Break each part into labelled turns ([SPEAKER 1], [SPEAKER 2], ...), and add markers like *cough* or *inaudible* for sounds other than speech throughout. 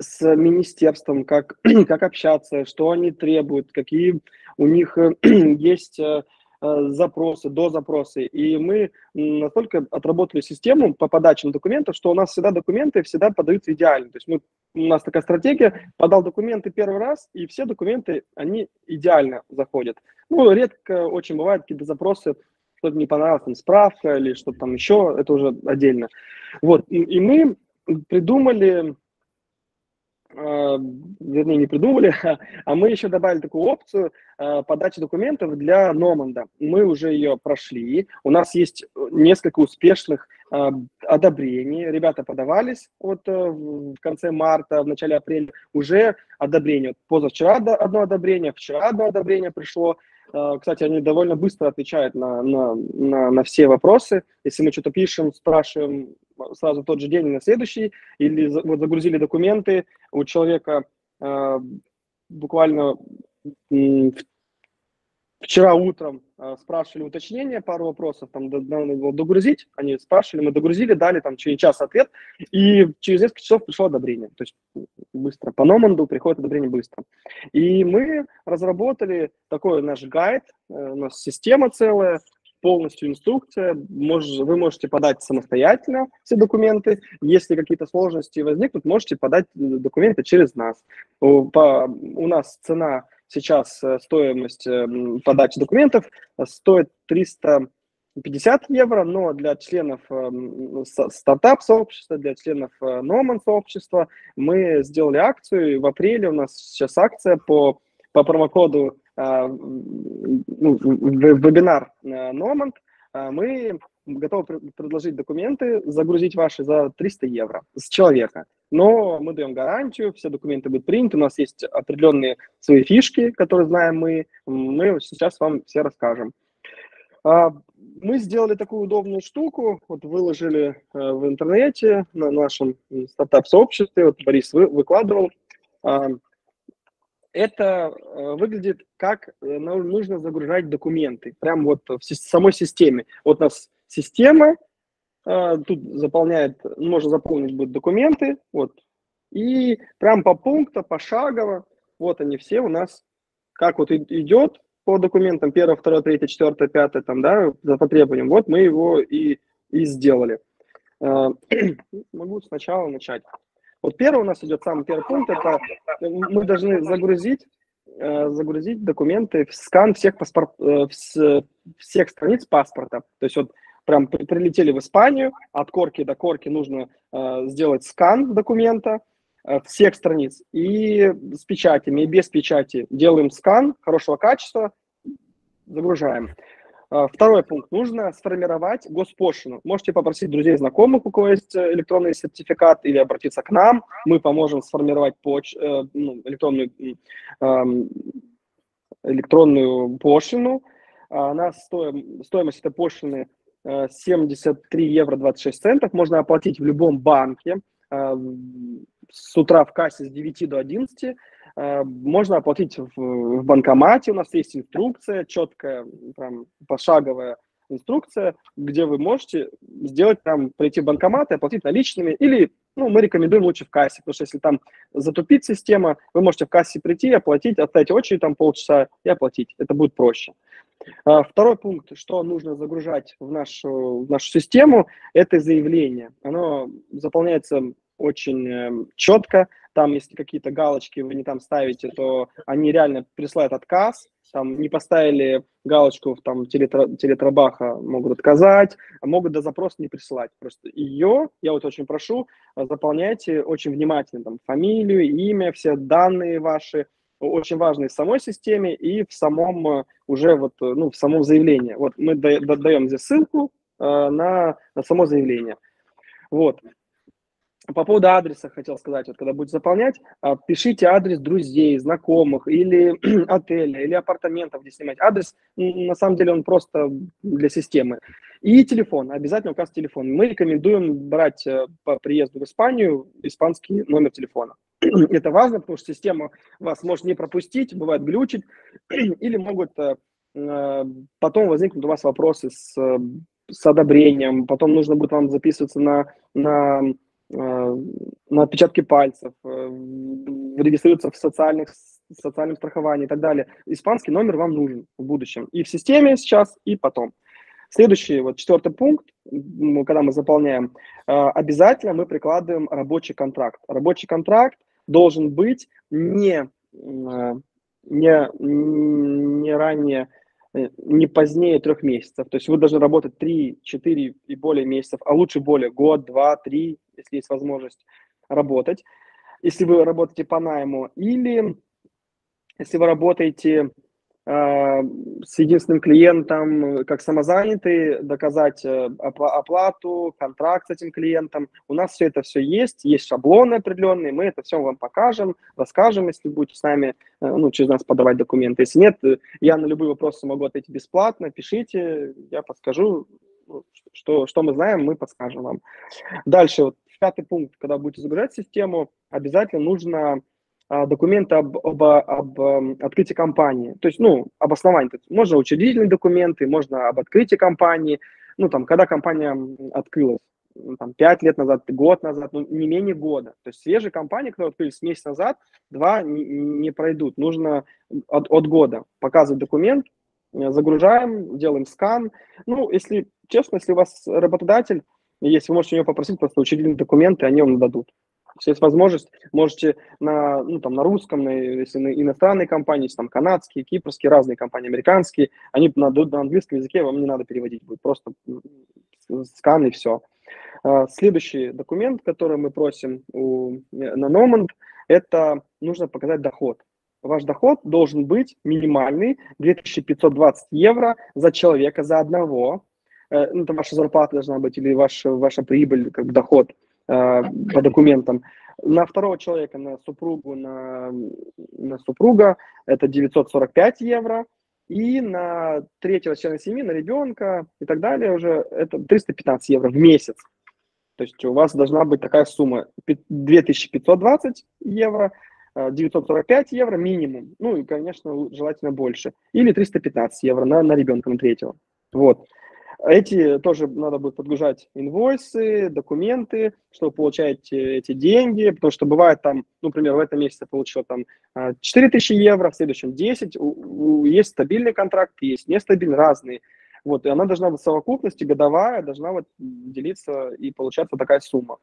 [SPEAKER 1] с министерством, как, *clears throat* как общаться, что они требуют, какие у них *clears throat* есть Э, запросы, до запросы. И мы настолько отработали систему по подаче документов, что у нас всегда документы всегда подаются идеально. То есть мы, у нас такая стратегия, подал документы первый раз, и все документы, они идеально заходят. Ну, редко очень бывают какие-то запросы, что-то не понравилось, там, справка или что-то там еще, это уже отдельно. Вот, и, и мы придумали а, вернее, не придумали, *laughs* а мы еще добавили такую опцию а, подачи документов для Номанда. Мы уже ее прошли. У нас есть несколько успешных а, одобрений. Ребята подавались вот э, в конце марта, в начале апреля. Уже одобрение. Позавчера одно одобрение, вчера одно одобрение пришло. Кстати, они довольно быстро отвечают на, на, на, на все вопросы. Если мы что-то пишем, спрашиваем, сразу в тот же день на следующий, или вот загрузили документы, у человека э, буквально вчера утром э, спрашивали уточнение, пару вопросов, там надо было догрузить, они спрашивали, мы догрузили, дали там через час ответ, и через несколько часов пришло одобрение, то есть быстро, по Номанду приходит одобрение быстро. И мы разработали такой наш гайд, э, у нас система целая, полностью инструкция, мож, вы можете подать самостоятельно все документы. Если какие-то сложности возникнут, можете подать документы через нас. По, у нас цена сейчас, э, стоимость э, подачи документов стоит 350 евро, но для членов э, стартап-сообщества, для членов Номан-сообщества мы сделали акцию. В апреле у нас сейчас акция по, по промокоду ну, вебинар Номанд, мы готовы предложить документы, загрузить ваши за 300 евро с человека. Но мы даем гарантию, все документы будут приняты, у нас есть определенные свои фишки, которые знаем мы, мы сейчас вам все расскажем. А, мы сделали такую удобную штуку, вот выложили в интернете, на нашем стартап-сообществе, вот Борис выкладывал, это э, выглядит как э, нужно загружать документы, прям вот в самой системе. Вот у нас система, э, тут заполняет, можно заполнить будет документы, вот, и прям по пунктам, пошагово, вот они все у нас, как вот идет по документам, первое, второе, третье, четвертое, пятое, там, да, за потребованием, вот мы его и, и сделали. *clears throat* Могу сначала начать. Вот первый у нас идет самый первый пункт, это мы должны загрузить, э, загрузить документы в скан всех, паспорт, э, всех страниц паспорта. То есть вот прям прилетели в Испанию, от корки до корки нужно э, сделать скан документа всех страниц. И с печатями, и без печати делаем скан хорошего качества, загружаем. А, второй пункт. Нужно сформировать госпошлину. Можете попросить друзей, знакомых, у кого есть э, электронный сертификат, или обратиться к нам. Мы поможем сформировать поч... Э, ну, электронную, электронную пошлину. Она стоим... Стоимость этой пошлины 73 э, евро 26 центов. Можно оплатить в любом банке с утра в кассе с 9 до 11 Э, можно оплатить в банкомате, у нас есть инструкция, четкая, прям пошаговая инструкция, где вы можете сделать там, прийти в банкомат и оплатить наличными, или, ну, мы рекомендуем лучше в кассе, потому что если там затупит система, вы можете в кассе прийти, оплатить, отстоять очередь там полчаса и оплатить, это будет проще. Э, второй пункт, что нужно загружать в нашу, в нашу систему, это заявление. Оно заполняется очень эм, четко, там, если какие-то галочки вы не там ставите, то они реально присылают отказ, там не поставили галочку в там телетра, телетрабаха, могут отказать, а могут до запроса не присылать. Просто ее, я вот очень прошу, заполняйте очень внимательно, там, фамилию, имя, все данные ваши, очень важные в самой системе и в самом э, уже вот, э, ну, в самом заявлении. Вот мы даем здесь ссылку э, на, на само заявление. Вот. По поводу адреса хотел сказать, вот когда будете заполнять, а, пишите адрес друзей, знакомых или *clears throat* отеля, или апартаментов, где снимать. Адрес, на самом деле, он просто для системы. И телефон, обязательно указ телефон. Мы рекомендуем брать э, по приезду в Испанию испанский номер телефона. *clears throat* Это важно, потому что система вас может не пропустить, бывает глючить, *clears throat* или могут э, э, потом возникнут у вас вопросы с, с одобрением, потом нужно будет вам записываться на, на на отпечатки пальцев, э, регистрируются в социальных социальном страховании и так далее. Испанский номер вам нужен в будущем и в системе сейчас, и потом. Следующий, вот четвертый пункт, когда мы заполняем, э, обязательно мы прикладываем рабочий контракт. Рабочий контракт должен быть не, э, не, не ранее, не позднее трех месяцев. То есть вы должны работать 3, 4 и более месяцев, а лучше более год, два, три, если есть возможность работать. Если вы работаете по найму, или если вы работаете э, с единственным клиентом, как самозанятый, доказать э, оплату, контракт с этим клиентом. У нас все это все есть, есть шаблоны определенные, мы это все вам покажем, расскажем, если будете с нами, э, ну, через нас подавать документы. Если нет, я на любые вопросы могу ответить бесплатно, пишите, я подскажу, ну, что, что мы знаем, мы подскажем вам. Дальше, вот, пятый пункт, когда будете загружать систему, обязательно нужно документы об, об, об эм, открытии компании. То есть, ну, обоснование. То можно учредительные документы, можно об открытии компании. Ну, там, когда компания открылась, там, 5 лет назад, год назад, ну, не менее года. То есть свежие компании, которые открылись месяц назад, два не, не пройдут. Нужно от, от года показывать документ, э, загружаем, делаем скан. Ну, если честно, если у вас работодатель, есть, вы можете у него попросить просто учредительные документы, они вам дадут. Если есть возможность, можете на, ну, там, на русском, на, если на иностранные компании, если там канадские, кипрские, разные компании, американские, они на, на английском языке вам не надо переводить, будет просто скан и все. А, следующий документ, который мы просим у, на Nomad, это нужно показать доход. Ваш доход должен быть минимальный 2520 евро за человека, за одного. Э, ну, это ваша зарплата должна быть или ваша, ваша прибыль, как доход – Э, по документам. На второго человека, на супругу, на, на супруга это 945 евро. И на третьего члена семьи, на ребенка и так далее уже это 315 евро в месяц. То есть у вас должна быть такая сумма 2520 евро, 945 э, евро минимум. Ну и, конечно, желательно больше. Или 315 евро на, на ребенка, на третьего. Вот. Эти тоже надо будет подгружать инвойсы, документы, чтобы получать эти деньги, потому что бывает там, ну, например, в этом месяце получил там 4 а, тысячи евро, в следующем 10, у, у, есть стабильный контракт, есть нестабильный, разные. Вот, и она должна в совокупности, годовая, должна вот делиться и получаться такая сумма.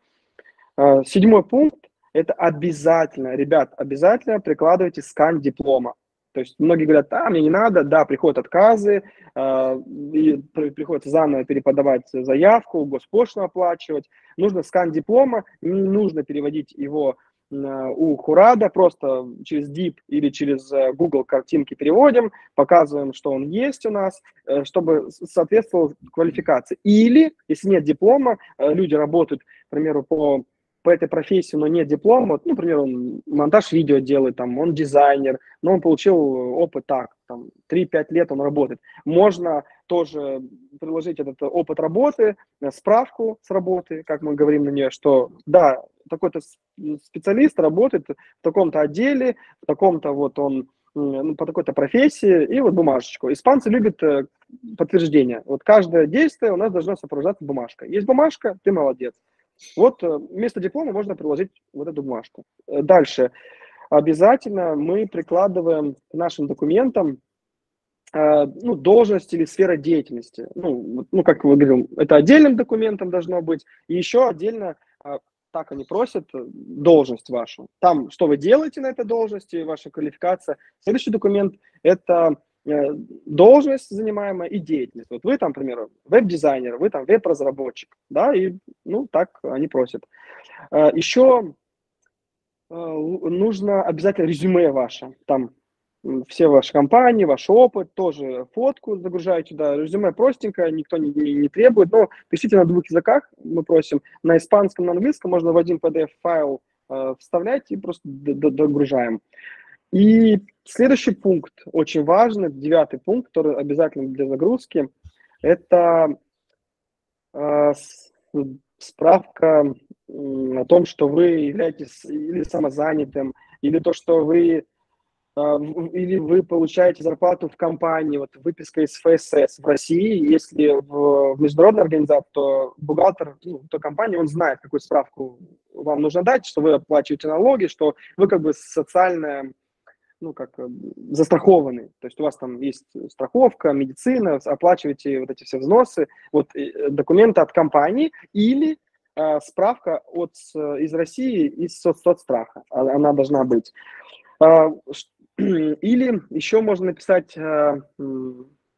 [SPEAKER 1] А, седьмой пункт – это обязательно, ребят, обязательно прикладывайте скан диплома. То есть многие говорят, а, мне не надо, да, приходят отказы, э, и приходится заново переподавать заявку, госпошлину оплачивать. Нужно скан диплома, не нужно переводить его э, у Хурада, просто через Deep или через э, Google картинки переводим, показываем, что он есть у нас, э, чтобы соответствовал квалификации. Или, если нет диплома, люди работают, к примеру, по по этой профессии, но нет диплома, ну, например, он монтаж видео делает, там, он дизайнер, но он получил опыт так, там, 3-5 лет он работает. Можно тоже приложить этот опыт работы, э, справку с работы, как мы говорим на нее, что, да, такой-то специалист работает в таком-то отделе, в таком-то вот он ну, по такой-то профессии, и вот бумажечку. Испанцы любят э, подтверждение. Вот каждое действие у нас должно сопровождаться бумажкой. Есть бумажка, ты молодец. Вот э, вместо диплома можно приложить вот эту бумажку. Э, дальше. Обязательно мы прикладываем к нашим документам э, ну, должность или сфера деятельности. Ну, ну, как мы говорим, это отдельным документом должно быть. И еще отдельно, так они просят, должность вашу. Там, что вы делаете на этой должности, ваша квалификация. Следующий документ – это должность занимаемая и деятельность. Вот вы там, например, веб-дизайнер, вы там веб-разработчик, да, и, ну, так они просят. Э, Еще э, нужно обязательно резюме ваше, там все ваши компании, ваш опыт, тоже фотку загружаете туда. Резюме простенькое, никто не, не, не требует, но пишите на двух языках, мы просим, на испанском, на английском, можно в один PDF-файл э, вставлять и просто догружаем. И следующий пункт, очень важный, девятый пункт, который обязательно для загрузки, это э, справка о том, что вы являетесь или самозанятым, или то, что вы а, или вы получаете зарплату в компании, вот выписка из ФСС в России, если в, в международной организации, то бухгалтер, ну, то компания, он знает, какую справку вам нужно дать, что вы оплачиваете налоги, что вы как бы социально, ну, как э, застрахованы, то есть у вас там есть страховка, медицина, оплачиваете вот эти все взносы, вот э, документы от компании или э, справка от, из России, из соцстраха, а, она должна быть. А, *clears throat* или еще можно написать э,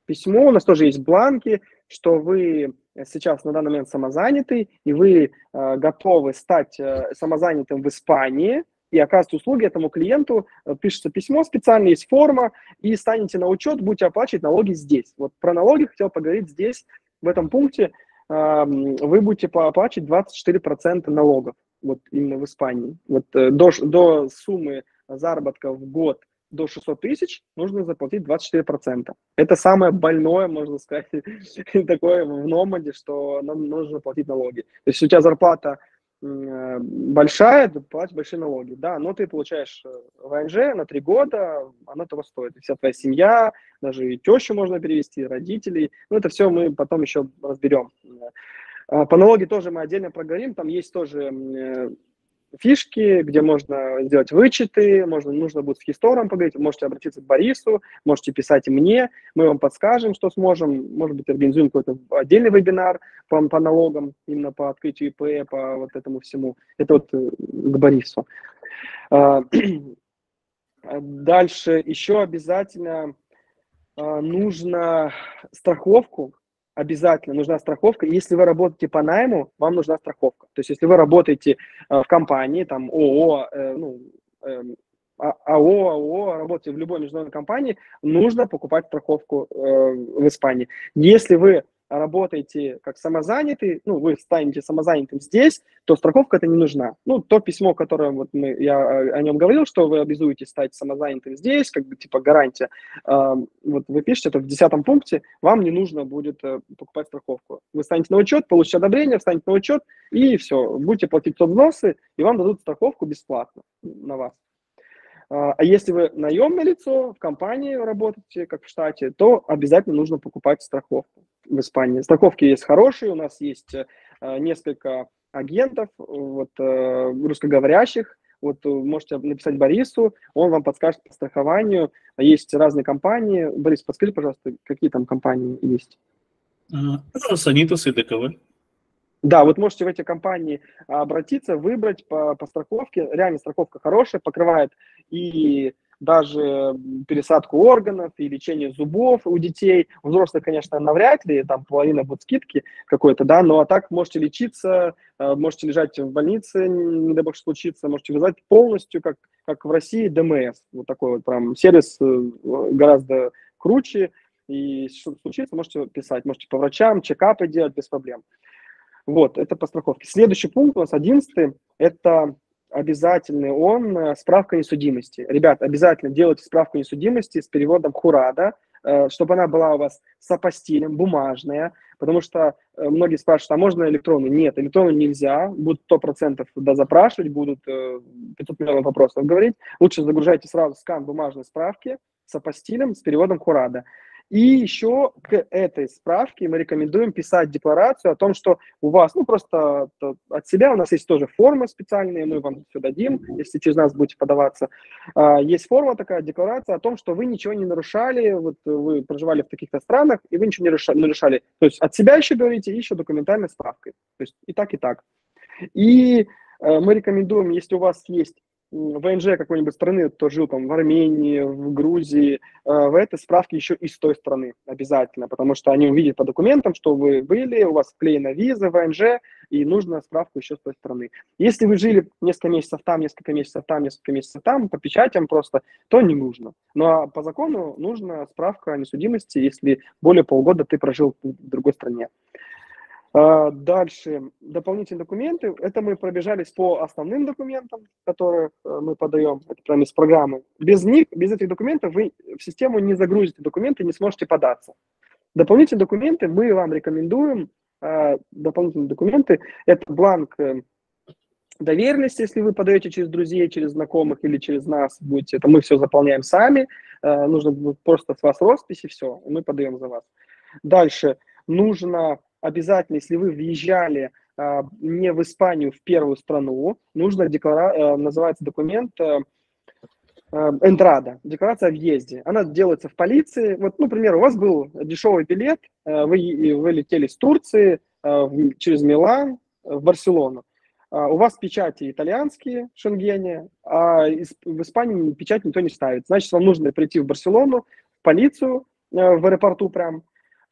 [SPEAKER 1] письмо, у нас тоже есть бланки, что вы сейчас на данный момент самозанятый, и вы готовы стать самозанятым в Испании, и оказывать услуги этому клиенту, пишется письмо специально, есть форма, и станете на учет, будете оплачивать налоги здесь. Вот про налоги хотел поговорить здесь, в этом пункте. Вы будете оплачивать 24% налогов, вот именно в Испании. Вот до, до суммы заработка в год до 600 тысяч нужно заплатить 24%. Это самое больное, можно сказать, *laughs* такое в номаде, что нам нужно платить налоги. То есть у тебя зарплата э, большая, ты платишь большие налоги, да, но ты получаешь э, ВНЖ на три года, оно того стоит. Вся твоя семья, даже и тещу можно перевести, родителей, ну это все мы потом еще разберем. Э, по налоги тоже мы отдельно проговорим, там есть тоже фишки, где можно сделать вычеты, можно, нужно будет с Хистором поговорить, можете обратиться к Борису, можете писать мне, мы вам подскажем, что сможем, может быть, организуем какой-то отдельный вебинар по, по налогам, именно по открытию ИП, по вот этому всему. Это вот э, к Борису. А, *clears throat* дальше еще обязательно а, нужно страховку обязательно нужна страховка. Если вы работаете по найму, вам нужна страховка. То есть, если вы работаете э, в компании, там, ООО, э, ну, э, АО, АО, работаете в любой международной компании, нужно покупать страховку э, в Испании. Если вы работаете как самозанятый, ну, вы станете самозанятым здесь, то страховка это не нужна. Ну, то письмо, которое вот мы, я о нем говорил, что вы обязуетесь стать самозанятым здесь, как бы типа гарантия, э, вот вы пишете это в десятом пункте, вам не нужно будет э, покупать страховку. Вы станете на учет, получите одобрение, встанете на учет, и все, будете платить взносы, и вам дадут страховку бесплатно на вас. А, а если вы наемное лицо, в компании работаете, как в штате, то обязательно нужно покупать страховку в Испании. Страховки есть хорошие, у нас есть э, несколько агентов вот, э, русскоговорящих, вот э, можете написать Борису, он вам подскажет по страхованию. Есть разные компании. Борис, подскажи, пожалуйста, какие там компании есть?
[SPEAKER 2] Санитас и ДКВ.
[SPEAKER 1] Да, вот можете в эти компании обратиться, выбрать по, по страховке. Реально страховка хорошая, покрывает и даже пересадку органов и лечение зубов у детей. У взрослых, конечно, навряд ли, там половина будет скидки какой-то, да, но а так можете лечиться, э, можете лежать в больнице, не дай бог что случится, можете вязать полностью, как, как в России, ДМС. Вот такой вот прям сервис э, гораздо круче, и что случится, можете писать, можете по врачам, чекапы делать без проблем. Вот, это по страховке. Следующий пункт у нас, одиннадцатый, это обязательный он э, справка несудимости. Ребят, обязательно делайте справку несудимости с переводом Хурада, э, чтобы она была у вас с апостилем, бумажная, потому что э, многие спрашивают, а можно электронную? Нет, электронную нельзя, будут 100% да, запрашивать, будут 500 миллионов вопросов говорить. Лучше загружайте сразу скан бумажной справки с апостилем, с переводом Хурада. И еще к этой справке мы рекомендуем писать декларацию о том, что у вас, ну просто от себя, у нас есть тоже формы специальные, мы вам все дадим, если через нас будете подаваться. А, есть форма такая, декларация о том, что вы ничего не нарушали, вот вы проживали в таких-то странах, и вы ничего не нарушали. То есть от себя еще говорите, и еще документальной справкой. То есть и так, и так. И э, мы рекомендуем, если у вас есть ВНЖ какой-нибудь страны, кто жил там в Армении, в Грузии, э, в этой справке еще из той страны обязательно, потому что они увидят по документам, что вы были, у вас вклеена виза, ВНЖ, и нужна справка еще с той страны. Если вы жили несколько месяцев там, несколько месяцев там, несколько месяцев там, по печатям просто, то не нужно. Но ну, а по закону нужна справка о несудимости, если более полгода ты прожил в другой стране. А, дальше, дополнительные документы. Это мы пробежались по основным документам, которые э, мы подаем, это прямо из программы. Без них, без этих документов вы в систему не загрузите документы, не сможете податься. Дополнительные документы мы вам рекомендуем. А, дополнительные документы – это бланк э, доверенность, если вы подаете через друзей, через знакомых или через нас, будете, это мы все заполняем сами, э, нужно просто с вас роспись и все, мы подаем за вас. Дальше, нужно обязательно, если вы въезжали э, не в Испанию, в первую страну, нужно деклара... э, называется документ э, Энтрада, декларация о въезде. Она делается в полиции. Вот, ну, например, у вас был дешевый билет, э, вы, вы летели с Турции э, через Милан в Барселону. А, у вас печати итальянские в Шенгене, а в Испании печать никто не ставит. Значит, вам нужно прийти в Барселону, в полицию э, в аэропорту прям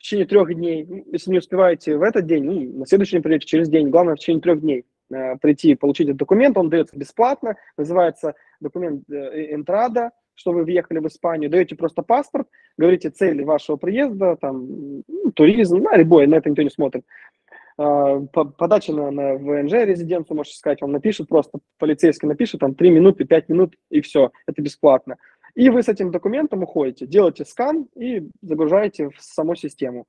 [SPEAKER 1] в течение трех дней. Если не успеваете в этот день, ну, на следующий день придете через день. Главное, в течение трех дней э, прийти, получить этот документ. Он дается бесплатно, называется документ Энтрада, что вы въехали в Испанию, даете просто паспорт, говорите цель вашего приезда, там, ну, туризм, ну, любой, на это никто не смотрит. А, подача на, на ВНЖ резиденцию, можете сказать, он напишет просто, полицейский напишет, там 3 минуты, 5 минут, и все, это бесплатно. И вы с этим документом уходите, делаете скан и загружаете в саму систему.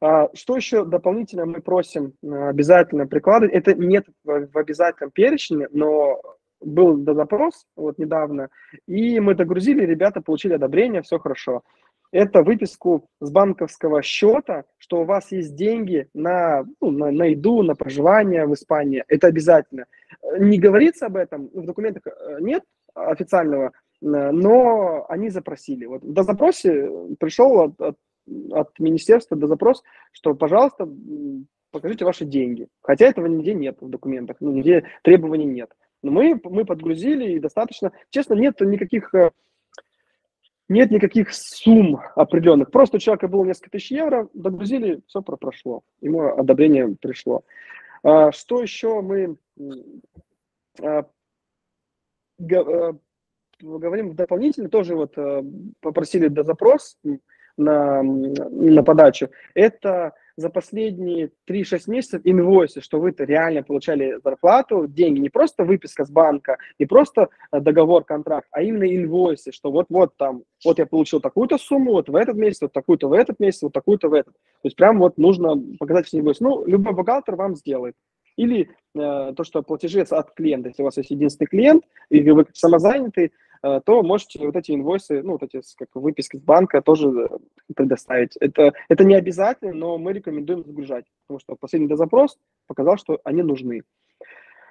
[SPEAKER 1] А, что еще дополнительно мы просим а, обязательно прикладывать? Это нет в обязательном перечне, но был запрос вот недавно, и мы догрузили, ребята получили одобрение, все хорошо это выписку с банковского счета, что у вас есть деньги на, ну, на, на еду, на проживание в Испании. Это обязательно. Не говорится об этом, в документах э, нет официального, э, но они запросили. Вот до запросе пришел от, от, от министерства до запрос, что, пожалуйста, покажите ваши деньги. Хотя этого нигде нет в документах, ну, нигде требований нет. Но мы, мы подгрузили и достаточно. Честно, нет никаких э, нет никаких сумм определенных. Просто у человека было несколько тысяч евро, догрузили, все прошло. Ему одобрение пришло. А, что еще мы а, говорим дополнительно, тоже вот попросили до запрос на, на подачу, это за последние 3-6 месяцев инвойсы, что вы-то реально получали зарплату, деньги, не просто выписка с банка, не просто э, договор, контракт, а именно инвойсы, что вот-вот там, вот я получил такую-то сумму, вот в этот месяц, вот такую-то в этот месяц, вот такую-то в этот. То есть прям вот нужно показать все инвойсы. Ну, любой бухгалтер вам сделает. Или э, то, что платежи от клиента. Если у вас есть единственный клиент, и вы самозанятый, Э, то можете вот эти инвойсы, ну, вот эти как выписки с банка тоже э, предоставить. Это, это не обязательно, но мы рекомендуем загружать, потому что последний запрос показал, что они нужны.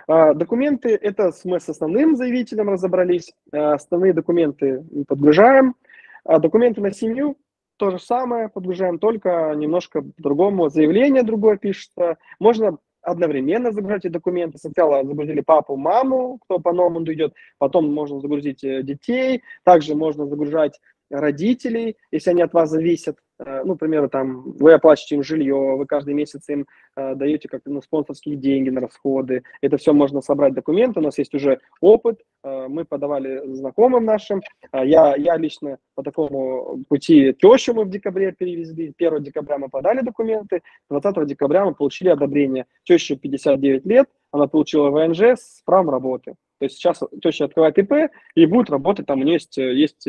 [SPEAKER 1] А, документы, это мы с основным заявителем разобрались, а, основные документы подгружаем, а документы на семью то же самое подгружаем, только немножко по-другому, заявление другое пишется. Можно одновременно загружайте документы. Сначала загрузили папу, маму, кто по Номанду идет, потом можно загрузить э, детей, также можно загружать родителей, если они от вас зависят. Э, ну, к примеру, там, вы оплачиваете им жилье, вы каждый месяц им э, даете как ну, спонсорские деньги на расходы. Это все можно собрать документы. У нас есть уже опыт. Э, мы подавали знакомым нашим. Я, я лично по такому пути тещу мы в декабре перевезли. 1 декабря мы подали документы. 20 декабря мы получили одобрение. Теще 59 лет. Она получила ВНЖ с правом работы. То есть сейчас теща открывает ИП и будет работать, там у нее есть, есть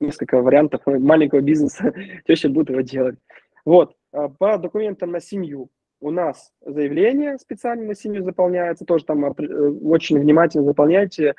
[SPEAKER 1] несколько вариантов маленького бизнеса, *laughs* теща будет его делать. Вот, а, по документам на семью. У нас заявление специально на семью заполняется, тоже там э, очень внимательно заполняйте,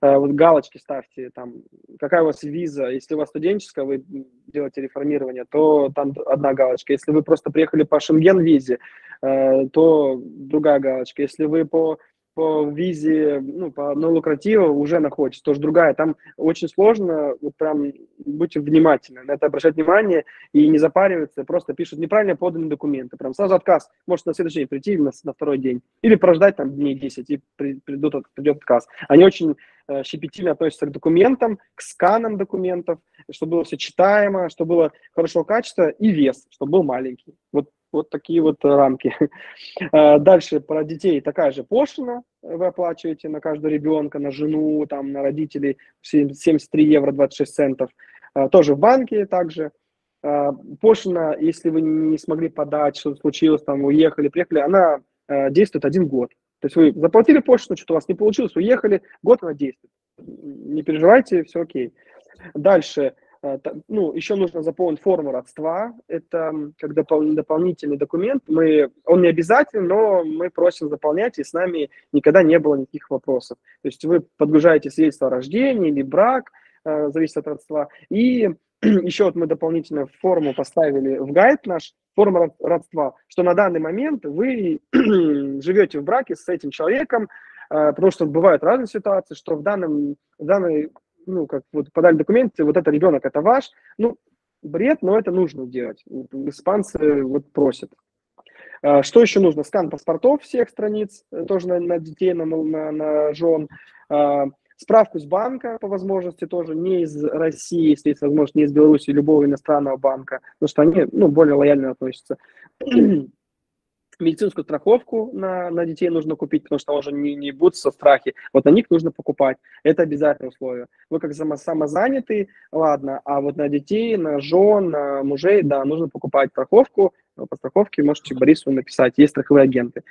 [SPEAKER 1] э, вот галочки ставьте, там, какая у вас виза, если у вас студенческая, вы делаете реформирование, то там одна галочка, если вы просто приехали по Шенген-визе, э, то другая галочка, если вы по по визе, ну, по лукративу уже находится, тоже другая. Там очень сложно, вот прям будьте внимательны на это обращать внимание и не запариваться, просто пишут неправильно поданные документы. Прям сразу отказ. Может на следующий день прийти или на, на второй день. Или прождать там дней 10 и при, придут, придет отказ. Они очень э, щепетильно относятся к документам, к сканам документов, чтобы было все читаемо, чтобы было хорошего качества и вес, чтобы был маленький. Вот вот такие вот рамки. *laughs* А, дальше про детей такая же пошлина вы оплачиваете на каждого ребенка, на жену, там, на родителей 73 евро 26 центов. А, тоже в банке также. А, пошлина, если вы не смогли подать, что случилось, там, уехали, приехали, она действует один год. То есть вы заплатили пошлину, что-то у вас не получилось, уехали, год она действует. Не переживайте, все окей. Дальше ну, еще нужно заполнить форму родства. Это как допол- дополнительный документ. Мы, он не обязателен, но мы просим заполнять, и с нами никогда не было никаких вопросов. То есть вы подгружаете свидетельство о рождении или брак, э, зависит от родства. И *clears throat* еще вот мы дополнительно форму поставили в гайд наш, форма родства, что на данный момент вы *clears throat* живете в браке с этим человеком, э, потому что бывают разные ситуации, что в данном, в данной ну, как вот подали документы, вот это ребенок, это ваш, ну, бред, но это нужно делать. Испанцы вот просят. А, что еще нужно? Скан паспортов всех страниц, э, тоже на, на детей, на, на, на жен. А, справку с банка, по возможности, тоже не из России, если есть возможность, не из Беларуси, любого иностранного банка, потому что они ну, более лояльно относятся. Медицинскую страховку на, на детей нужно купить, потому что уже не, не будут со страхи. Вот на них нужно покупать. Это обязательное условие. Вы как самозанятый, ладно, а вот на детей, на жен, на мужей, да, нужно покупать страховку. По страховке можете Борису написать, есть страховые агенты.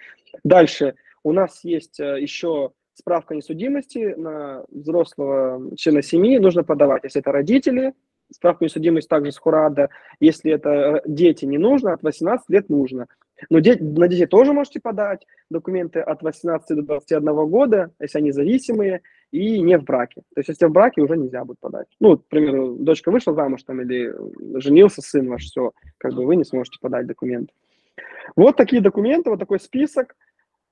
[SPEAKER 1] Дальше. У нас есть э, еще справка несудимости на взрослого члена семьи нужно подавать, если это родители, справку несудимости также с Хурада. Если это э, дети, не нужно, от 18 лет нужно. Но дети, на детей тоже можете подать документы от 18 до 21 года, если они зависимые, и не в браке. То есть, если в браке, уже нельзя будет подать. Ну, к примеру, дочка вышла замуж там или женился сын ваш, все, как бы вы не сможете подать документы. Вот такие документы, вот такой список.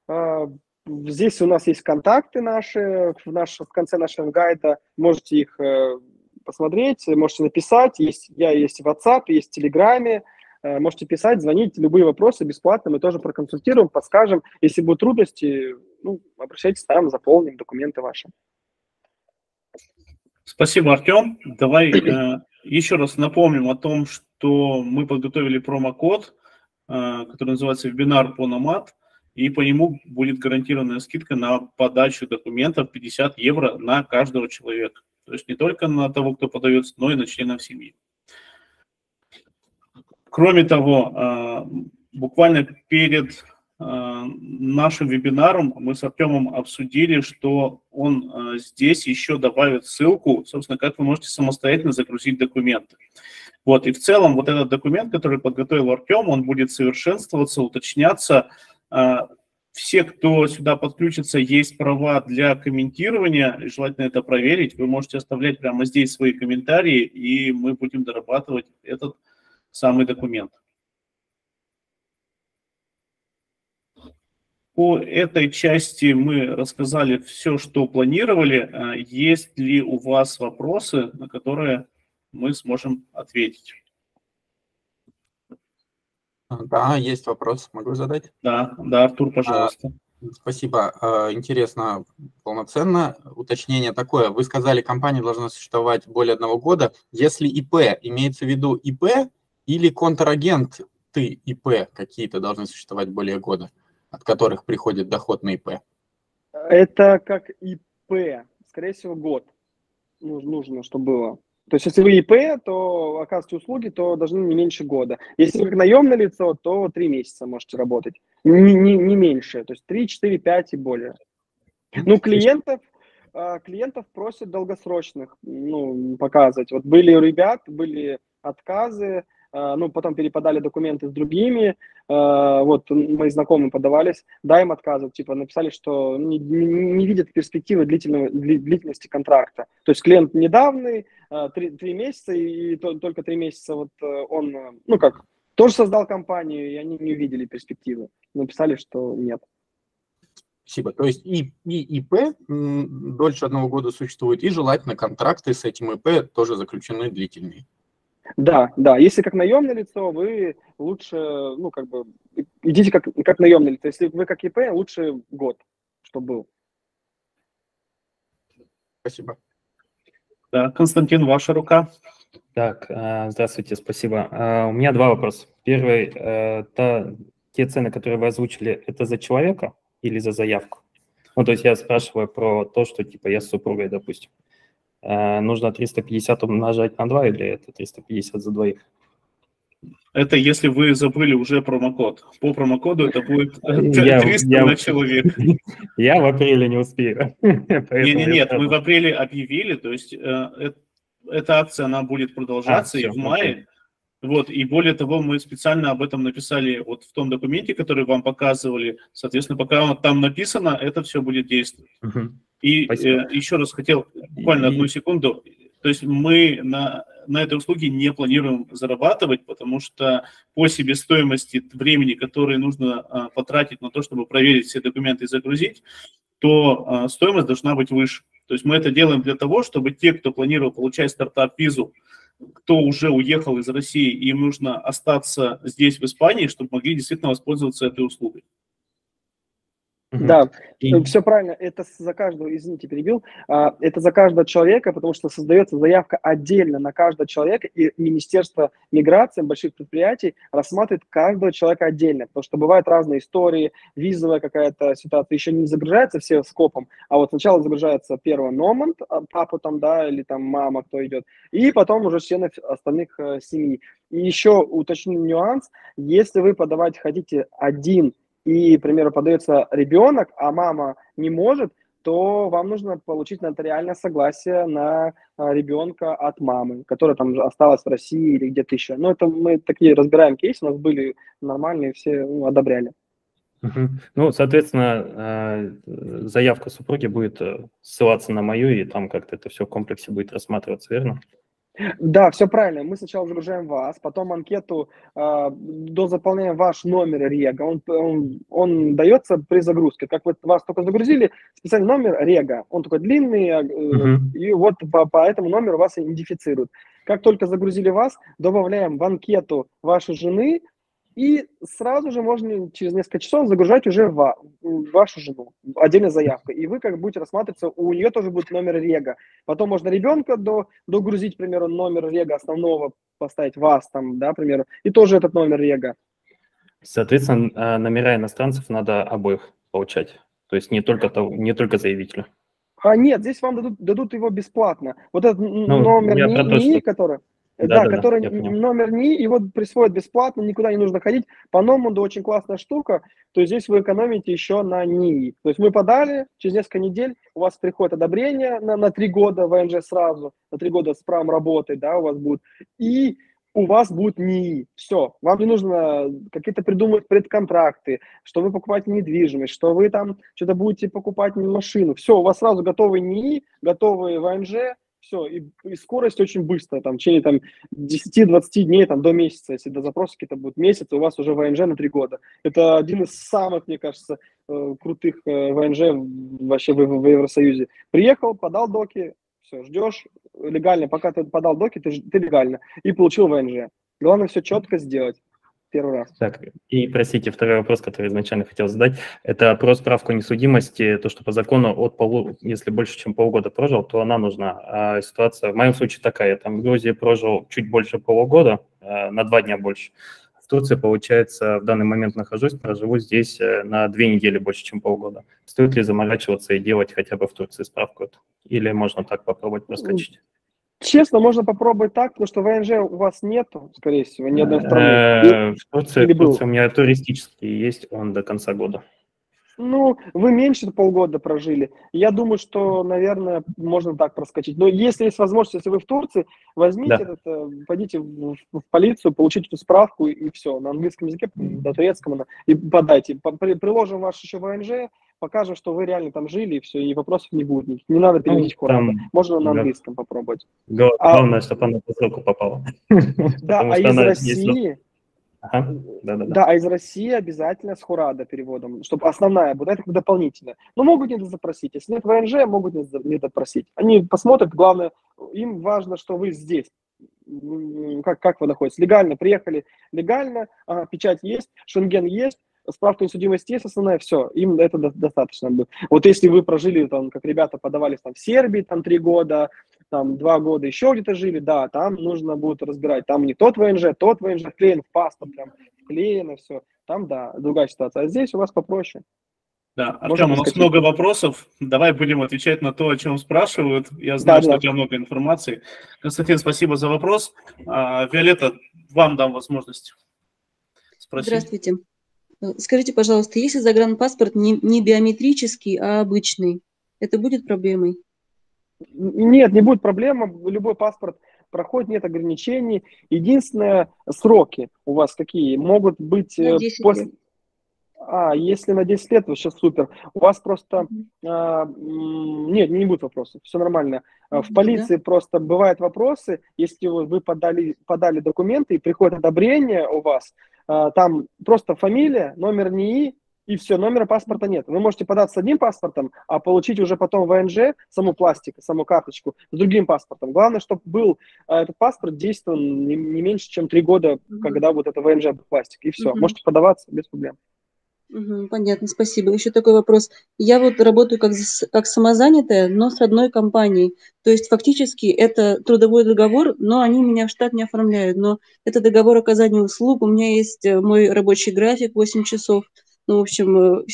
[SPEAKER 1] А, здесь у нас есть контакты наши, в, наш, в конце нашего гайда, можете их э, посмотреть, можете написать. Есть, я есть WhatsApp, есть в. Э, можете писать, звонить, любые вопросы бесплатно, мы тоже проконсультируем, подскажем. Если будут трудности, ну, обращайтесь, там заполним документы ваши.
[SPEAKER 2] Спасибо, Артем. Давай э, еще раз напомним о том, что мы подготовили промокод, э, который называется вебинар по намат, и по нему будет гарантированная скидка на подачу документов 50 евро на каждого человека. То есть не только на того, кто подается, но и на членов семьи. Кроме того, а, буквально перед а, нашим вебинаром мы с Артемом обсудили, что он а, здесь еще добавит ссылку, собственно, как вы можете самостоятельно загрузить документы. Вот, и в целом вот этот документ, который подготовил Артем, он будет совершенствоваться, уточняться, все, кто сюда подключится, есть права для комментирования, желательно это проверить. Вы можете оставлять прямо здесь свои комментарии, и мы будем дорабатывать этот самый документ. По этой части мы рассказали все, что планировали. А есть ли у вас вопросы, на которые мы сможем ответить?
[SPEAKER 3] Да, есть вопрос, могу задать?
[SPEAKER 2] Да, да, Артур, пожалуйста.
[SPEAKER 3] А, спасибо. А, интересно, полноценно. Уточнение такое. Вы сказали, компания должна существовать более одного года. Если ИП, имеется в виду ИП или контрагент ты ИП какие-то должны существовать более года, от которых приходит доход на ИП?
[SPEAKER 1] Это как ИП, скорее всего, год нужно, чтобы было. То есть, если вы ИП, то оказываете услуги, то должны не меньше года. Если вы наемное лицо, то три месяца можете работать. Не, не, не меньше. То есть 3, 4, 5 и более. Ну, клиентов, а, клиентов просят долгосрочных ну, показывать. Вот были ребят, были отказы, ну, потом перепадали документы с другими, а, вот, мои знакомые подавались, да, им отказывают, типа, написали, что не, не, не видят перспективы длительного, длительности контракта. То есть клиент недавний, а, три, три месяца, и только три месяца вот э, он, ну, как, тоже создал компанию, и они не увидели перспективы. Написали, что нет.
[SPEAKER 3] Спасибо. То есть и, и ИП дольше одного года существует, и желательно контракты с этим ИП тоже заключены длительные.
[SPEAKER 1] Да, да. Если как наемное лицо, вы лучше, ну, как бы, идите как, как наемное лицо. Если вы как ИП, лучше год, чтобы был.
[SPEAKER 3] Спасибо.
[SPEAKER 2] Да, Константин, ваша рука.
[SPEAKER 4] Так, э, здравствуйте, спасибо. Э, у меня два вопроса. Первый, э, та, те цены, которые вы озвучили, это за человека или за заявку? Ну, то есть я спрашиваю про то, что, типа, я с супругой, допустим. Э, нужно 350 умножать на 2 или это 350 за двоих?
[SPEAKER 2] Это если вы забыли уже промокод. По промокоду это будет 300 я, на человека. *laughs*
[SPEAKER 4] Я в апреле не успею.
[SPEAKER 2] Нет, нет, нет, мы в апреле объявили, то есть э, эта акция, она будет продолжаться а, и в мае. Вот, и более того, мы специально об этом написали вот в том документе, который вам показывали. Соответственно, пока там написано, это все будет действовать. И э, еще раз хотел, буквально одну секунду, то есть мы на, на этой услуге не планируем зарабатывать, потому что по себестоимости времени, которое нужно а, потратить на то, чтобы проверить все документы и загрузить, то а, стоимость должна быть выше. То есть мы это делаем для того, чтобы те, кто планировал получать стартап-визу, кто уже уехал из России, им нужно остаться здесь, в Испании, чтобы могли действительно воспользоваться этой услугой.
[SPEAKER 1] Да, и... Э, все правильно. Это за каждого, извините, перебил. А, это за каждого человека, потому что создается заявка отдельно на каждого человека, и Министерство миграции больших предприятий рассматривает каждого человека отдельно, потому что бывают разные истории, визовая какая-то ситуация, еще не загружается все скопом, а вот сначала загружается первый номент, а, папа там, да, или там мама, кто идет, и потом уже члены остальных э, семьи. И еще уточню нюанс, если вы подавать хотите один и, к примеру, подается ребенок, а мама не может, то вам нужно получить нотариальное согласие на а, ребенка от мамы, которая там осталась в России или где-то еще. Но это мы такие разбираем кейсы, у нас были нормальные, все ну, одобряли.
[SPEAKER 4] Ну, соответственно, а, заявка супруги будет э, ссылаться на мою, и там как-то это все в комплексе будет рассматриваться, верно?
[SPEAKER 1] Да, все правильно. Мы сначала загружаем вас, потом анкету э, до заполнения ваш номер рега. Он, он, он дается при загрузке. Как вы вас только загрузили, специальный номер рега. Он такой длинный, э, uh-huh. и вот по, по этому номеру вас идентифицируют. Как только загрузили вас, добавляем в анкету вашей жены и сразу же можно через несколько часов загружать уже ва, вашу жену, отдельная заявка. И вы как будете рассматриваться, у нее тоже будет номер рега. Потом можно ребенка до, догрузить, к примеру, номер рега основного, поставить вас там, да, к примеру, и тоже этот номер рега.
[SPEAKER 4] Соответственно, а, номера иностранцев надо обоих получать. То есть не только, не только заявителя.
[SPEAKER 1] А нет, здесь вам дадут, дадут его бесплатно. Вот этот ну, номер НИИ, что... который... Да, да, да который да, номер НИИ, его присвоят бесплатно, никуда не нужно ходить. По Номаду очень классная штука, то есть здесь вы экономите еще на НИИ. То есть мы подали, через несколько недель у вас приходит одобрение на, на три года ВНЖ сразу, на три года с правом работы, да, у вас будет. И у вас будет НИИ. Все. Вам не нужно какие-то придумывать предконтракты, что вы покупаете недвижимость, что вы там что-то будете покупать машину. Все, у вас сразу готовый НИИ, готовый ВНЖ, все, и, и скорость очень быстрая, там, в течение там, 10-20 дней там, до месяца, если до запроса какие-то будут месяц, у вас уже ВНЖ на 3 года. Это один из самых, мне кажется, э, крутых э, ВНЖ вообще в, в Евросоюзе. Приехал, подал доки, все, ждешь легально, пока ты подал доки, ты, ты легально, и получил ВНЖ. Главное все четко сделать первый раз.
[SPEAKER 4] Так, и, простите, второй вопрос, который изначально хотел задать, это про справку несудимости, то, что по закону от полу, если больше, чем полгода прожил, то она нужна. А ситуация в моем случае такая, я там в Грузии прожил чуть больше полугода, а, на два дня больше. В Турции, получается, в данный момент нахожусь, проживу здесь э, на две недели больше, чем полгода. Стоит ли заморачиваться и делать хотя бы в Турции справку? Или можно так попробовать проскочить?
[SPEAKER 1] Честно, можно попробовать так, потому что ВНЖ у вас нету, скорее всего, ни одной страны.
[SPEAKER 4] Э, в Турции у меня туристический есть, он до конца года.
[SPEAKER 1] Ну, вы меньше полгода прожили. Я думаю, что, наверное, можно так проскочить. Но если есть возможность, если вы в Турции, возьмите да. это, пойдите в, в полицию, получите эту справку и все. На английском языке, на турецком, и подайте. Приложим ваш еще ВНЖ, покажем, что вы реально там жили, и все, и вопросов не будет. Не надо переводить ну, там, Можно на английском да. попробовать.
[SPEAKER 4] Главное, а, чтобы она по ссылку попала. *laughs*
[SPEAKER 1] Да, а из России... Ага. Да, да, да. да, а из России обязательно с Хурада переводом, чтобы основная будет, это дополнительная. Но могут не запросить. Если нет ВНЖ, могут не запросить. Они посмотрят, главное, им важно, что вы здесь. Как, как вы находитесь? Легально приехали, легально, ага, печать есть, шенген есть, справка несудимости есть основная, все, им это достаточно будет. Вот если вы прожили, там, как ребята подавались там в Сербии, там, три года, там, два года еще где-то жили, да, там нужно будет разбирать, там не тот ВНЖ, тот ВНЖ вклеен в паспорт, прям вклеено все, там, да, другая ситуация, а здесь у вас попроще.
[SPEAKER 2] Да, Артем, у нас много вопросов. Давай будем отвечать на то, о чем спрашивают. Я знаю, да, что да. у тебя много информации. Константин, спасибо за вопрос. А, Виолетта, вам дам возможность
[SPEAKER 5] спросить. Здравствуйте. Скажите, пожалуйста, если загранпаспорт не, не биометрический, а обычный, это будет проблемой?
[SPEAKER 1] Нет, не будет проблемы. Любой паспорт проходит, нет ограничений. Единственное, сроки у вас какие? Могут быть э,
[SPEAKER 5] 10
[SPEAKER 1] после...
[SPEAKER 5] лет.
[SPEAKER 1] А, если на 10 лет, вообще супер. У вас просто... м, нет, не будет вопросов, все нормально. А, В полиции просто бывают вопросы, если вы подали, подали документы и приходит одобрение у вас, там просто фамилия, номер НИИ, и все, номера паспорта нет. Вы можете податься с одним паспортом, а получить уже потом ВНЖ, саму пластик, саму карточку с другим паспортом. Главное, чтобы был а, этот паспорт действовал не, не меньше, чем три года,
[SPEAKER 5] Мгм.
[SPEAKER 1] когда вот это ВНЖ пластик, и все.
[SPEAKER 5] Мгм.
[SPEAKER 1] Можете подаваться без проблем.
[SPEAKER 5] Понятно, спасибо. Еще такой вопрос. Я вот работаю как, как самозанятая, но с одной компанией. То есть фактически это трудовой договор, но они меня в штат не оформляют. Но это договор оказания услуг. У меня есть э, мой рабочий график 8 часов. Ну, в общем, э,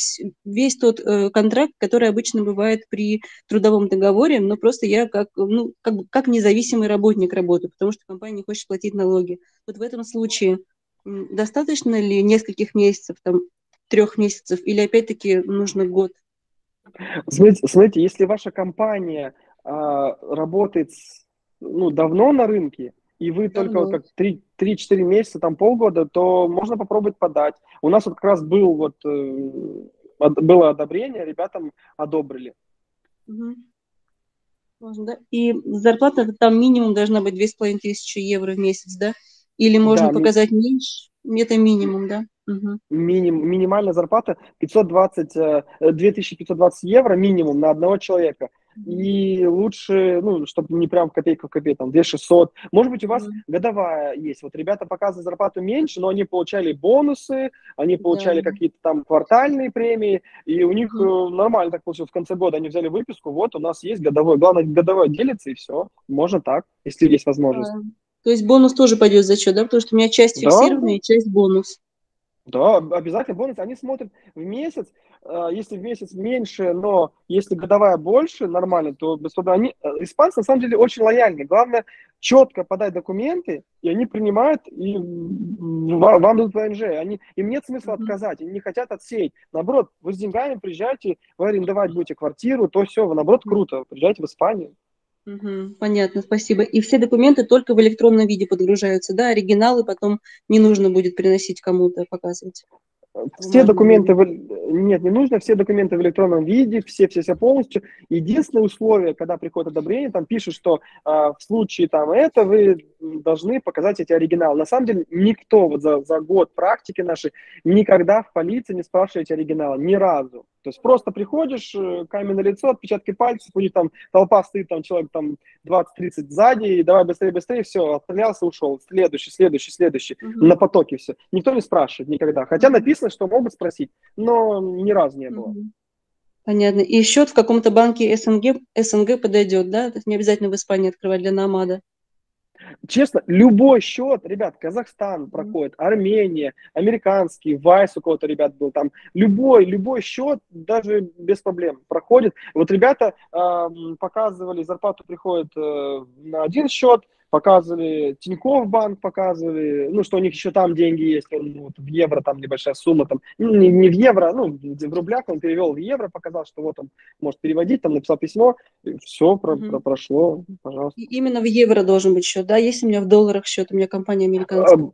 [SPEAKER 5] весь тот э, контракт, который обычно бывает при трудовом договоре, но просто я как, ну, как, как независимый работник работаю, потому что компания не хочет платить налоги. Вот в этом случае достаточно ли нескольких месяцев, там, трех месяцев, или опять-таки нужно год?
[SPEAKER 1] Смотрите, смотрите, если ваша компания а, работает ну, давно на рынке, и вы только
[SPEAKER 5] Давно.
[SPEAKER 1] как 3-4 месяца, там полгода, то можно попробовать подать. У нас вот как раз был вот, э, было одобрение, ребятам одобрили.
[SPEAKER 5] Мгм. Можно, да? И зарплата там минимум должна быть две с половиной тысячи евро в месяц, да? Или можно
[SPEAKER 1] Да, ми-
[SPEAKER 5] показать меньше? Это минимум, да? Мгм.
[SPEAKER 1] Миним, минимальная зарплата 520, э, 2520 евро минимум на одного человека. И лучше, ну, чтобы не прям копейка в копейку, там, 2600. Может быть, у вас
[SPEAKER 5] Мгм.
[SPEAKER 1] годовая есть. Вот ребята показывают зарплату меньше, но они получали бонусы, они получали
[SPEAKER 5] Да.
[SPEAKER 1] какие-то там квартальные премии, и у них э, нормально так получилось. В конце года они взяли выписку, вот у нас есть годовой. Главное, годовой делится, и все. Можно так, если есть возможность.
[SPEAKER 5] А, То есть бонус тоже пойдет за счет, да? Потому что у меня часть
[SPEAKER 1] Да.
[SPEAKER 5] фиксированная и часть бонус.
[SPEAKER 1] Да, обязательно бонус. Они смотрят в месяц, э, если в месяц меньше, но если годовая больше, нормально, то без проблем. Они, э, испанцы на самом деле очень лояльны. Главное четко подать документы, и они принимают, и м, ва- вам дадут ВНЖ. Они, им нет смысла отказать, они не хотят отсеять. Наоборот, вы с деньгами приезжаете, вы арендовать будете квартиру, то все, наоборот, круто. Приезжайте в Испанию.
[SPEAKER 5] Мгм. Понятно, спасибо. И все документы только в электронном виде подгружаются, да? Оригиналы потом не нужно будет приносить кому-то, показывать.
[SPEAKER 1] Все документы, в... нет, не нужно, все документы в электронном виде, все, все, все полностью. Единственное условие, когда приходит одобрение, там пишут, что а, в случае там это вы должны показать эти оригиналы. На самом деле никто вот за, за год практики нашей никогда в полиции не спрашивает эти оригиналы, ни разу. То есть просто приходишь, э, каменное лицо, отпечатки пальцев, у них там толпа стоит, там человек там 20-30 сзади, и давай быстрее, быстрее, все, отстрелялся, ушел. Следующий, следующий, следующий
[SPEAKER 5] Мгм.
[SPEAKER 1] на потоке все. Никто не спрашивает никогда. Хотя написано, что могут спросить, но ни разу не было.
[SPEAKER 5] Понятно. И счет в каком-то банке СНГ, СНГ подойдет, да? Не обязательно в Испании открывать для намада.
[SPEAKER 1] Честно, любой счет, ребят, Казахстан проходит, Армения, американский, Вайс у кого-то ребят был там, любой, любой счет даже без проблем проходит. Вот ребята эм, показывали, зарплату приходит э, на один счет, показывали Тинькофф банк, показывали, ну, что у них еще там деньги есть, он, ну, вот, в евро там небольшая сумма, там, ну, не, не в евро, ну, в рублях он перевел в евро, показал, что вот он может переводить, там написал письмо, все
[SPEAKER 5] Мгм.
[SPEAKER 1] прошло, пожалуйста.
[SPEAKER 5] И именно в евро должен быть счет, да? Если у меня в долларах счет, у меня компания американская.
[SPEAKER 1] А,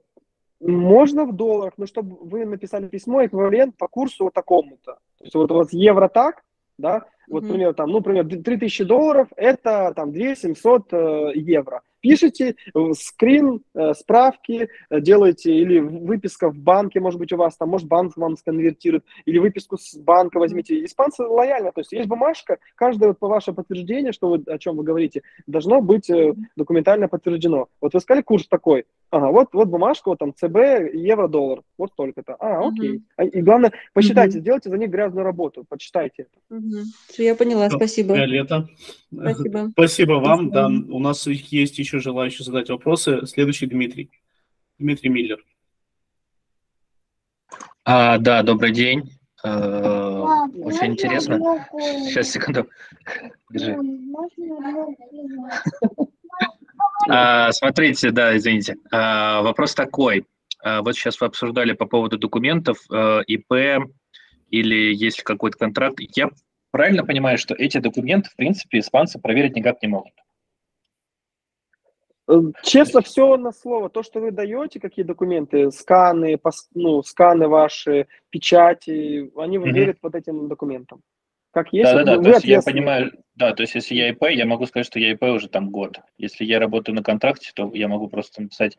[SPEAKER 1] Можно в долларах, но чтобы вы написали письмо эквивалент по курсу вот такому-то. То есть вот у вас евро так, да, вот,
[SPEAKER 5] Мгм.
[SPEAKER 1] например, там, ну, например, 3000 долларов, это там 2700 э, евро. Пишите э, скрин, э, справки, э, делаете, или выписка в банке, может быть, у вас там, может, банк вам сконвертирует, или выписку с банка возьмите. Испанцы лояльно, то есть есть бумажка, каждое вот ваше подтверждение, что вы, о чем вы говорите, должно быть документально подтверждено. Вот вы сказали, курс такой, ага, вот, вот бумажка, вот там ЦБ, евро-доллар, вот столько-то. А, окей. А, И главное, посчитайте,
[SPEAKER 5] Мгм.
[SPEAKER 1] сделайте за них грязную работу, почитайте это.
[SPEAKER 5] Всё, я поняла,
[SPEAKER 2] Всё,
[SPEAKER 5] спасибо.
[SPEAKER 2] Виолетта.
[SPEAKER 5] Спасибо. *laughs*
[SPEAKER 2] Спасибо вам. Да,
[SPEAKER 5] свидания.
[SPEAKER 2] у нас есть еще желающие задать вопросы. Следующий Дмитрий. Дмитрий Миллер.
[SPEAKER 6] А, да, добрый день. Э, Очень интересно. Сейчас, секунду. Держи. *laughs* А, Смотрите, да, извините. А, Вопрос такой. А, Вот сейчас вы обсуждали по поводу документов э, ИП или есть ли какой-то контракт. Я правильно понимаю, что эти документы, в принципе, испанцы проверить никак не могут?
[SPEAKER 1] Э, честно, все на слово. То, что вы даете, какие документы, сканы, ну, сканы ваши, печати, они mm-hmm. верят вот этим документам.
[SPEAKER 6] Как есть, да, да, да. То есть я понимаю, да, то есть если я ИП, я могу сказать, что я ИП уже там год. Если я работаю на контракте, то я могу просто написать.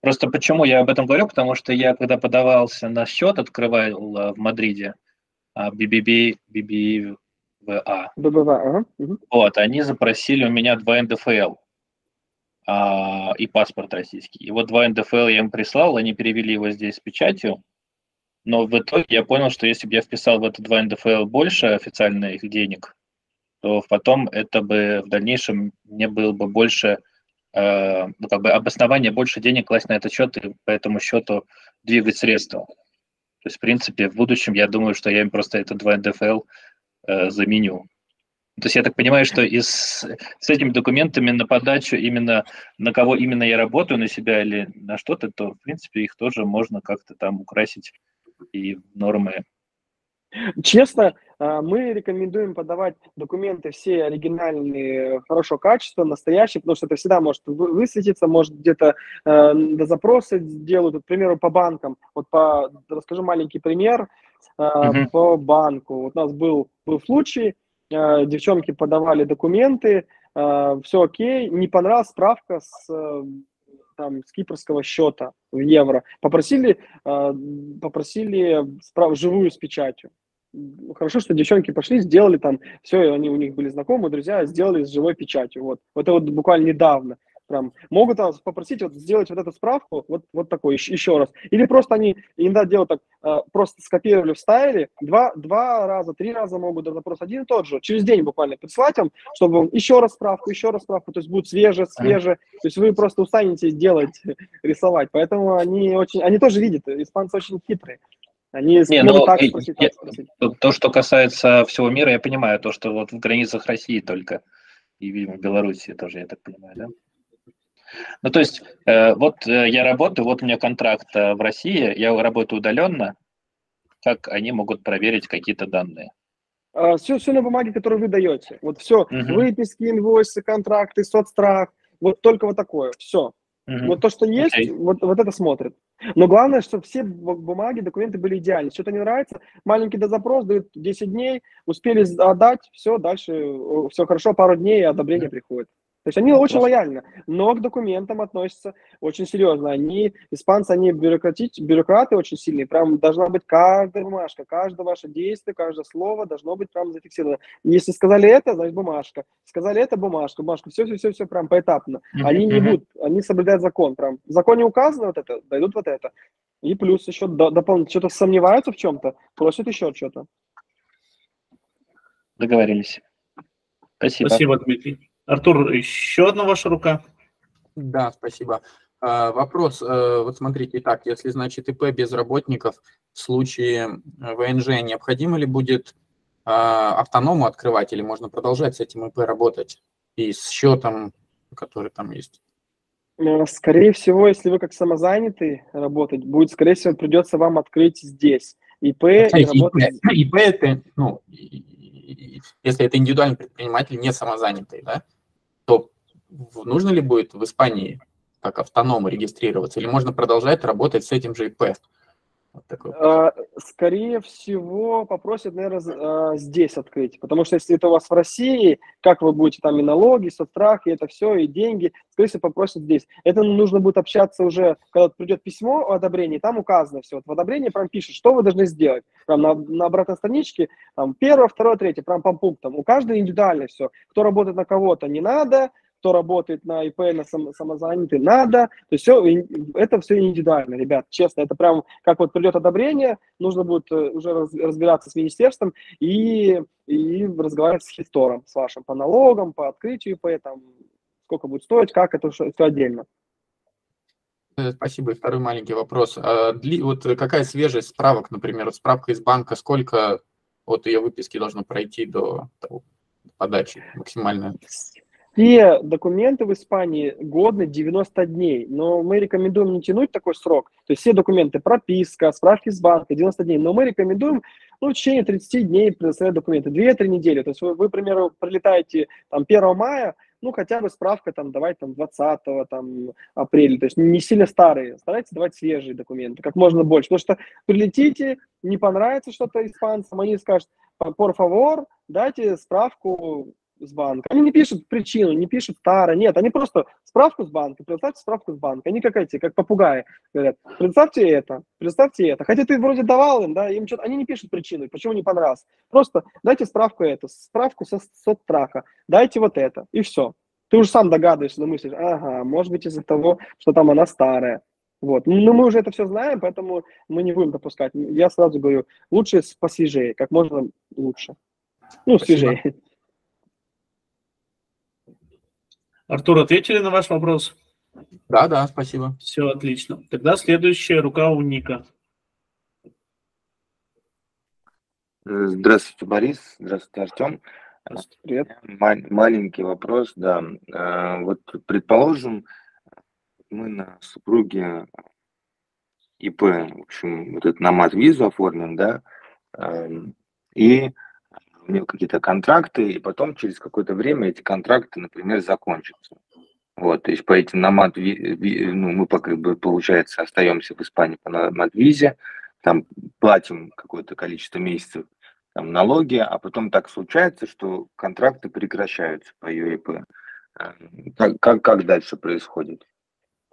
[SPEAKER 6] Просто почему я об этом говорю, потому что я когда подавался на счет, открывал в Мадриде BBB, BBVA. BBVA, ага. Вот, они запросили у меня два НДФЛ а, и паспорт российский. И вот два НДФЛ я им прислал, они перевели его здесь с печатью, но в итоге я понял, что если бы я вписал в это два НДФЛ больше официальных денег, то потом это бы в дальнейшем мне было бы больше, э, ну, как бы обоснование больше денег класть на этот счет и по этому счету двигать средства. То есть, в принципе, в будущем я думаю, что я им просто это два НДФЛ э, заменю. То есть я так понимаю, что из, с этими документами на подачу именно на кого именно я работаю, на себя или на что-то, то, в принципе, их тоже можно как-то там украсить и нормы.
[SPEAKER 1] Честно, а, мы рекомендуем подавать документы все оригинальные, хорошего качества, настоящие, потому что это всегда может высветиться, может где-то э, запросы делают, к примеру, по банкам. Вот по, расскажу маленький пример э, uh-huh. по банку. Вот у нас был, был случай, э, девчонки подавали документы, э, все окей, не понравилась справка с там, с кипрского счета в евро, попросили, э, попросили справ, живую с печатью. Хорошо, что девчонки пошли, сделали там, все, они у них были знакомы, друзья, сделали с живой печатью. Вот, вот это вот буквально недавно прям могут вас попросить вот сделать вот эту справку, вот, вот такой еще, еще раз. Или просто они иногда делают так, э, просто скопировали, вставили, два, два раза, три раза могут этот запрос один и тот же, через день буквально прислать вам, чтобы еще раз справку, еще раз справку, то есть будет свеже, свеже, то есть вы просто устанете делать, *laughs* рисовать, поэтому они очень, они тоже видят, испанцы очень хитрые. Они
[SPEAKER 6] не, ну, так спросить, так спросить. То, что касается всего мира, я понимаю, то, что вот в границах России только, и, видимо, Белоруссии тоже, я так понимаю, да? Ну, то есть, э, вот э, я работаю, вот у меня контракт э, в России, я работаю удаленно, как они могут проверить какие-то данные?
[SPEAKER 1] А, все, все на бумаге, которую вы даете. Вот все, угу. выписки, инвойсы, контракты, соцстрах, вот только вот такое, все. Угу. Вот то, что есть, okay. вот, вот это смотрит. Но главное, чтобы все бумаги, документы были идеальны. Что-то не нравится, маленький дозапрос, дают 10 дней, успели отдать, все, дальше все хорошо, пару дней, и одобрение приходит. То есть они ну, очень лояльны, но к документам относятся очень серьезно. Они, испанцы, они бюрократич, бюрократы очень сильные. Прям должна быть каждая бумажка, каждое ваше действие, каждое слово должно быть прям зафиксировано. Если сказали это, значит бумажка. Сказали это, бумажка, бумажка. Все, все, все, все прям поэтапно. Mm-hmm. Они не будут, они соблюдают закон. Прям в законе указано вот это, дойдут вот это. И плюс еще дополнительно что-то сомневаются в чем-то, просят еще что-то.
[SPEAKER 6] Договорились.
[SPEAKER 2] Спасибо. Спасибо, Дмитрий. Артур, еще одна ваша рука?
[SPEAKER 3] Да, спасибо. А, вопрос, э, вот смотрите, так, если, значит, ИП без работников, в случае ВНЖ необходимо ли будет а, автоному открывать или можно продолжать с этим ИП работать и с счетом, который там есть?
[SPEAKER 1] Э, скорее всего, если вы как самозанятый работать, будет, скорее всего, придется вам открыть здесь ИП. и
[SPEAKER 3] работать... ИП, ИП это, ну, если это индивидуальный предприниматель, не самозанятый, да, то нужно ли будет в Испании как автоном регистрироваться, или можно продолжать работать с этим же ИП?
[SPEAKER 1] Вот такой а, Скорее всего, попросят, наверное, а, здесь открыть, потому что если это у вас в России, как вы будете там и налоги, и соцстрах, и это все, и деньги, скорее всего, попросят здесь. Это нужно будет общаться уже, когда придет письмо о одобрении, там указано все. Вот в одобрении прям пишет, что вы должны сделать. Прям на, на обратной страничке, там, первое, второе, третье, прям по пунктам. У каждого индивидуально все. Кто работает на кого-то, не надо, кто работает на ИП, на сам, самозанятый, надо. То есть все, это все индивидуально, ребят, честно. Это прям, как вот придет одобрение, нужно будет э, уже разбираться с министерством и, и разговаривать с хистором, с вашим, по налогам, по открытию ИП, там, сколько будет стоить, как это все, отдельно.
[SPEAKER 3] Э, спасибо. И второй маленький вопрос. А, вот какая свежесть справок, например, справка из банка, сколько от ее выписки должно пройти до того, подачи максимально?
[SPEAKER 1] Все документы в Испании годны 90 дней, но мы рекомендуем не тянуть такой срок. То есть все документы, прописка, справки с банка, 90 дней. Но мы рекомендуем ну, в течение 30 дней предоставлять документы, 2-3 недели. То есть вы, вы, к примеру, прилетаете там 1 мая, ну, хотя бы справка там давать там 20 там, апреля, то есть не сильно старые, старайтесь давать свежие документы, как можно больше, потому что прилетите, не понравится что-то испанцам, они скажут, por favor, дайте справку с банка. Они не пишут причину, не пишут старое, нет, они просто справку с банка, представьте справку с банка. Они как эти, как попугаи говорят, представьте это, представьте это. Хотя ты вроде давал им, да, им что-то, они не пишут причину, почему не понравилось. Просто дайте справку это, справку со соцстраха, дайте вот это, и все. Ты уже сам догадываешься, мыслишь, ага, может быть из-за того, что там она старая. Вот. Но мы уже это все знаем, поэтому мы не будем допускать. Я сразу говорю, лучше посвежее, как можно лучше. Ну, Спасибо. свежее.
[SPEAKER 2] Артур, ответили на ваш вопрос?
[SPEAKER 3] Да, да, спасибо.
[SPEAKER 2] Все отлично. Тогда следующая рука у Ника.
[SPEAKER 7] Здравствуйте, Борис. Здравствуйте, Артем. Привет. маленький вопрос, да. А, вот предположим, мы на супруге ИП, в общем, вот этот намат визу оформим, да, и у него какие-то контракты, и потом через какое-то время эти контракты, например, закончатся. Вот, то есть по этим намат, ну, мы, как бы, получается, остаемся в Испании по намат-визе, там платим какое-то количество месяцев там, налоги, а потом так случается, что контракты прекращаются по ЮЭП. Э, как, как, как дальше происходит?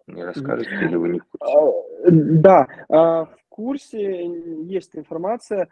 [SPEAKER 7] Не расскажете или вы не в курсе?
[SPEAKER 1] А, да, а, в курсе есть информация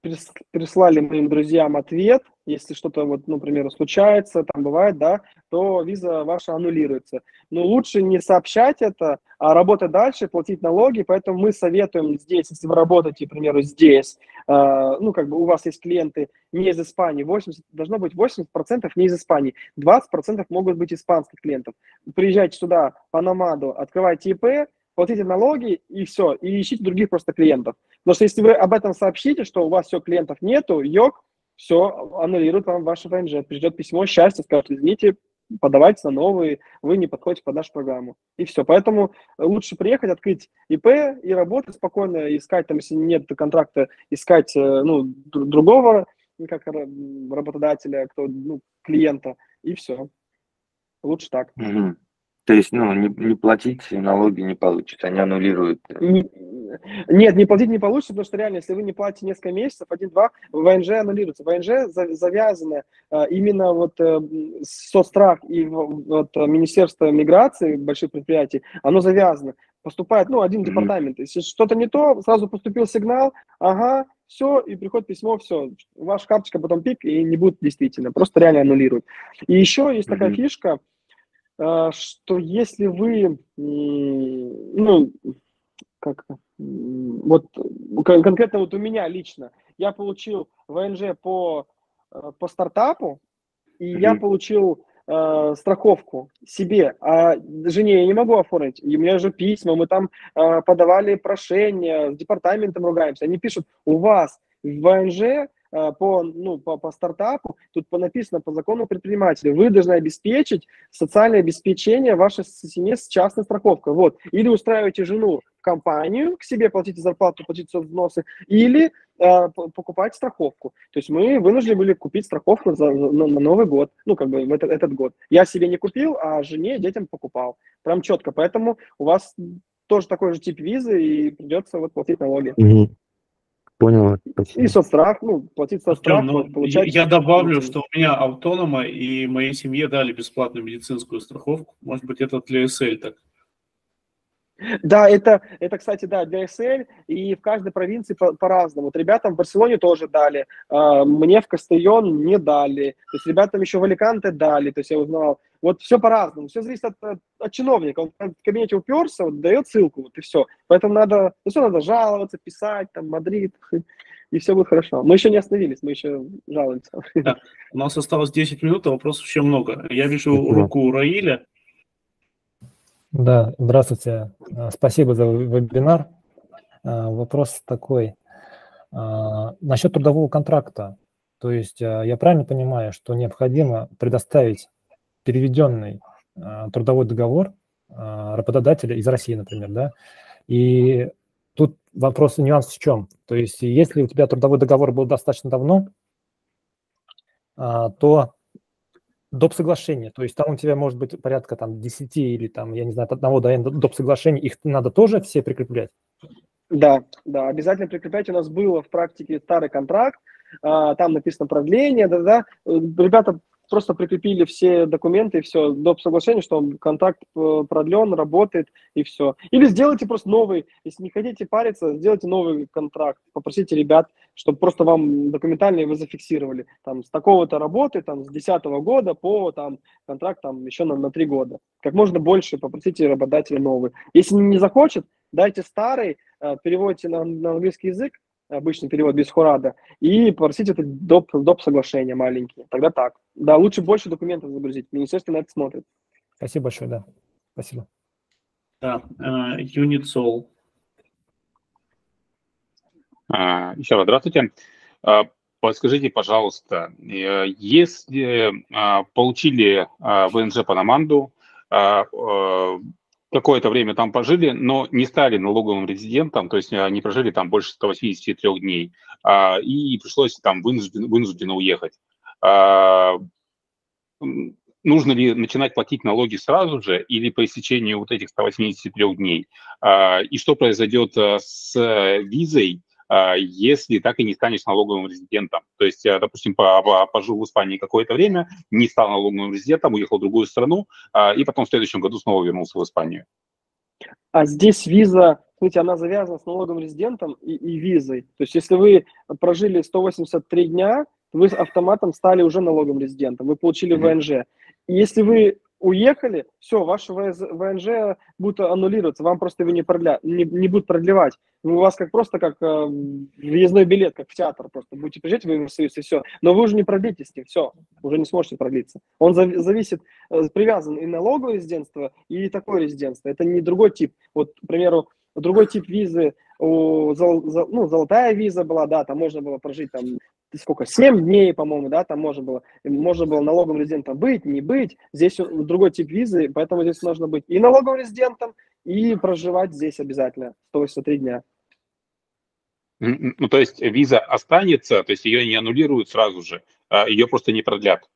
[SPEAKER 1] прислали моим друзьям ответ, если что-то, вот, ну, например, случается, там бывает, да, то виза ваша аннулируется. Но лучше не сообщать это, а работать дальше, платить налоги, поэтому мы советуем здесь, если вы работаете, к примеру, здесь, э, ну, как бы у вас есть клиенты не из Испании, 80, должно быть 80% не из Испании, 20% могут быть испанских клиентов. Приезжайте сюда по Намаду, открывайте ИП, платите налоги и все, и ищите других просто клиентов. Потому что если вы об этом сообщите, что у вас все, клиентов нету, йог, все, аннулирует вам ваше ВНЖ. Придет письмо счастья, скажет, извините, подавайте на новые, вы не подходите под нашу программу. И все. Поэтому лучше приехать, открыть ИП и работать спокойно, искать, там, если нет контракта, искать э, ну, другого как работодателя, кто, ну, клиента, и все. Лучше так.
[SPEAKER 7] Угу. То есть, ну, не, не платить налоги не получится, они аннулируют.
[SPEAKER 1] Нет, не платить не получится, потому что реально, если вы не платите несколько месяцев, один-два, ВНЖ аннулируется. ВНЖ завязано а, именно вот э, соцстрах и вот Министерство миграции больших предприятий, оно завязано. Поступает, ну, один mm-hmm. департамент. Если что-то не то, сразу поступил сигнал, ага, все, и приходит письмо, все, ваша карточка потом пик, и не будет действительно, просто реально аннулируют. И еще есть mm-hmm. такая фишка, что если вы, ну, как вот конкретно вот у меня лично, я получил ВНЖ по, э, по стартапу, и mm-hmm. я получил э, страховку себе, а жене я не могу оформить. И у меня же письма, мы там э, подавали прошение, с департаментом ругаемся. Они пишут, у вас в ВНЖ по, ну, по, по стартапу, тут написано по закону предпринимателя, вы должны обеспечить социальное обеспечение вашей семьи с частной страховкой. Вот. Или устраиваете жену в компанию, к себе платите зарплату, платите взносы, или э, покупать страховку. То есть мы вынуждены были купить страховку за, на, на Новый год, ну, как бы в этот, этот год. Я себе не купил, а жене, детям покупал. Прям четко. Поэтому у вас тоже такой же тип визы, и придется вот платить налоги.
[SPEAKER 7] Mm-hmm. Понял. Спасибо.
[SPEAKER 1] И соцстрах, ну, платить соцстрах, ну,
[SPEAKER 2] получать... Я добавлю, что у меня автонома, и моей семье дали бесплатную медицинскую страховку. Может быть, это для SL так.
[SPEAKER 1] Да, это, это, кстати, да, для SL, и в каждой провинции по- по-разному. Вот ребятам в Барселоне тоже дали, э, мне в Кастельон не дали, то есть ребятам еще в Аликанте дали, то есть я узнал. Вот все по-разному, все зависит от, от, от чиновника. Он в кабинете уперся, вот, дает ссылку, вот и все. Поэтому надо, ну все, надо жаловаться, писать, там, Мадрид, *laughs* и все будет хорошо. Мы еще не остановились, мы еще жалуемся.
[SPEAKER 2] Да. У нас осталось 10 минут, а вопросов еще много. Я вижу руку у Раиля.
[SPEAKER 8] Да, здравствуйте. А, спасибо за вебинар. А, вопрос такой. А, насчет трудового контракта. То есть я правильно понимаю, что необходимо предоставить переведенный трудовой договор работодателя из России, например, да, и тут вопрос, нюанс в чем? То есть если у тебя трудовой договор был достаточно давно, то доп. соглашения, то есть там у тебя может быть порядка там 10 или там, я не знаю, от одного до доп. соглашений, их надо тоже все прикреплять?
[SPEAKER 1] Да, да, обязательно прикреплять. У нас было в практике старый контракт, а, там написано продление, да-да. Ребята просто прикрепили все документы и все, доп. соглашение, что контакт э, продлен, работает и все. Или сделайте просто новый, если не хотите париться, сделайте новый контракт, попросите ребят, чтобы просто вам документально его зафиксировали. Там с такого-то работы, там с 10 года по там контракт там еще на, на 3 года. Как можно больше попросите работодателя новый. Если не захочет, дайте старый, э, переводите на, на английский язык, обычный перевод без хурада, и попросить это доп, доп соглашение маленькие. Тогда так. Да, лучше больше документов загрузить. Министерство на это смотрит.
[SPEAKER 8] Спасибо большое, да. Спасибо.
[SPEAKER 2] Да, uh, Unit Soul.
[SPEAKER 9] Uh, еще раз здравствуйте. Uh, подскажите, пожалуйста, э, если uh, получили uh, ВНЖ по Наманду, uh, uh, какое-то время там пожили, но не стали налоговым резидентом, то есть они прожили там больше 183 дней, а, и пришлось там вынужденно, вынужденно уехать. А, нужно ли начинать платить налоги сразу же или по истечению вот этих 183 дней? А, и что произойдет с визой, а, если так и не станешь налоговым резидентом. То есть, э, допустим, пожил в Испании какое-то время, не стал налоговым резидентом, уехал в другую страну, а, и потом в следующем году снова вернулся в Испанию.
[SPEAKER 1] А здесь виза, смотрите, она завязана с налоговым резидентом и, и визой. То есть, если вы прожили 183 дня, вы автоматом стали уже налоговым резидентом, вы получили mm-hmm. ВНЖ. И если вы уехали, все, ваше ВНЖ будет аннулироваться, вам просто его не, продля, не, не будут продлевать. У вас как просто как э, въездной билет, как в театр просто. Будете приезжать в Евросоюз и все. Но вы уже не продлитесь с ним, все, уже не сможете продлиться. Он за, зависит, э, привязан и налоговое резидентство, и такое резидентство. Это не другой тип. Вот, к примеру, другой тип визы, у, ну, золотая виза была, да, там можно было прожить там сколько, 7 дней, по-моему, да, там можно было, можно было налоговым резидентом быть, не быть. Здесь другой тип визы, поэтому здесь нужно быть и налоговым резидентом, и проживать здесь обязательно 183 дня.
[SPEAKER 9] Ну, то есть виза останется, то есть ее не аннулируют сразу же, а ее просто не продлят.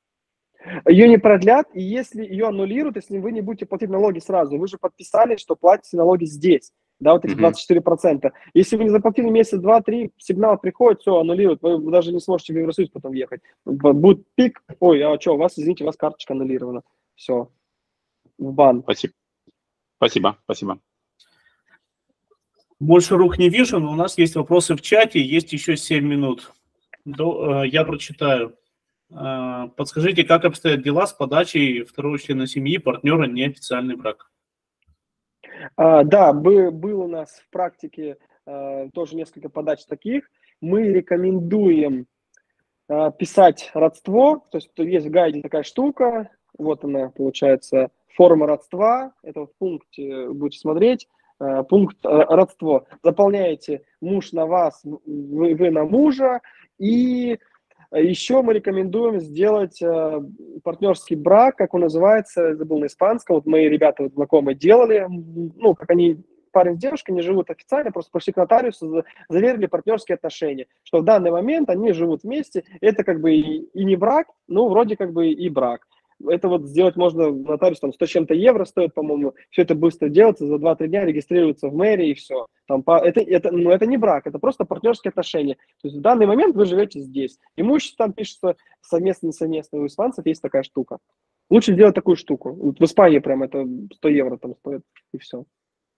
[SPEAKER 1] Ее не продлят, и если ее аннулируют, если вы не будете платить налоги сразу, вы же подписали, что платите налоги здесь да, вот эти 24%. Если вы не заплатили месяц, два, три, сигнал приходит, все, аннулируют, вы даже не сможете в Евросоюз потом ехать. Будет пик, ой, а что, у вас, извините, у вас карточка аннулирована. Все, в бан.
[SPEAKER 9] Спасибо. Спасибо, спасибо.
[SPEAKER 2] Больше рук не вижу, но у нас есть вопросы в чате, есть еще 7 минут. Э, я прочитаю. Э, подскажите, как обстоят дела с подачей второго члена семьи партнера неофициальный брак?
[SPEAKER 1] А, да, был у нас в практике а, тоже несколько подач таких. Мы рекомендуем а, писать родство, то есть есть в гайде такая штука, вот она получается, форма родства, это в пункте будете смотреть, пункт родство. Заполняете муж на вас, вы, вы на мужа, и еще мы рекомендуем сделать э, партнерский брак, как он называется, забыл на испанском, вот мои ребята вот, знакомые делали, ну, как они парень с девушкой не живут официально, просто пошли к нотариусу, заверили партнерские отношения, что в данный момент они живут вместе, это как бы и, и не брак, но вроде как бы и брак это вот сделать можно нотариус, там 100 чем-то евро стоит, по-моему, все это быстро делается, за 2-3 дня регистрируется в мэрии и все. Там, по, это, это, ну, это не брак, это просто партнерские отношения. То есть в данный момент вы живете здесь. Имущество там пишется совместно, не совместно. У испанцев есть такая штука. Лучше сделать такую штуку. Вот в Испании прям это 100 евро там стоит, и все.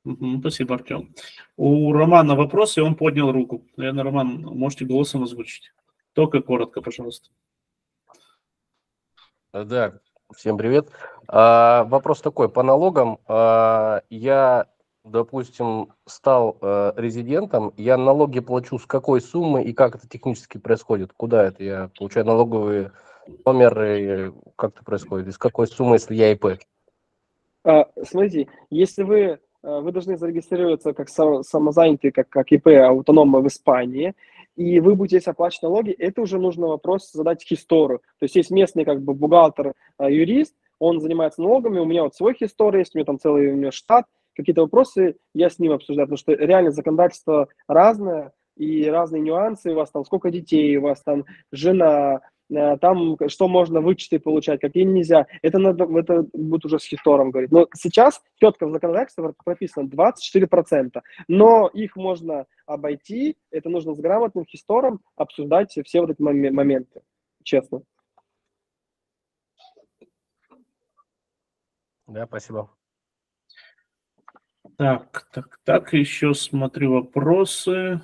[SPEAKER 2] Угу, спасибо, Артем. У Романа вопрос, и он поднял руку. Наверное, Роман, можете голосом озвучить. Только коротко, пожалуйста.
[SPEAKER 10] Да, Всем привет. А, вопрос такой, по налогам а, я, допустим, стал а, резидентом, я налоги плачу с какой суммы и как это технически происходит? Куда это? Я получаю налоговые номеры, как это происходит? Из какой суммы, если я ИП?
[SPEAKER 1] А, смотрите, если вы а, вы должны зарегистрироваться как самозанятый, как, как ИП автономно в Испании, и вы будете здесь оплачивать налоги, это уже нужно вопрос задать хистору. То есть есть местный как бы бухгалтер, а, юрист, он занимается налогами, у меня вот свой хистор есть, у меня там целый у меня штат, какие-то вопросы, я с ним обсуждаю, потому что реально законодательство разное, и разные нюансы, у вас там сколько детей, у вас там жена, там что можно вычеты получать, какие нельзя. Это надо, это будет уже с хистором говорить. Но сейчас четко в законодательстве прописано 24%, но их можно обойти, это нужно с грамотным хистором обсуждать все вот эти моменты, честно.
[SPEAKER 10] Да, спасибо.
[SPEAKER 2] Так, так, так, еще смотрю вопросы.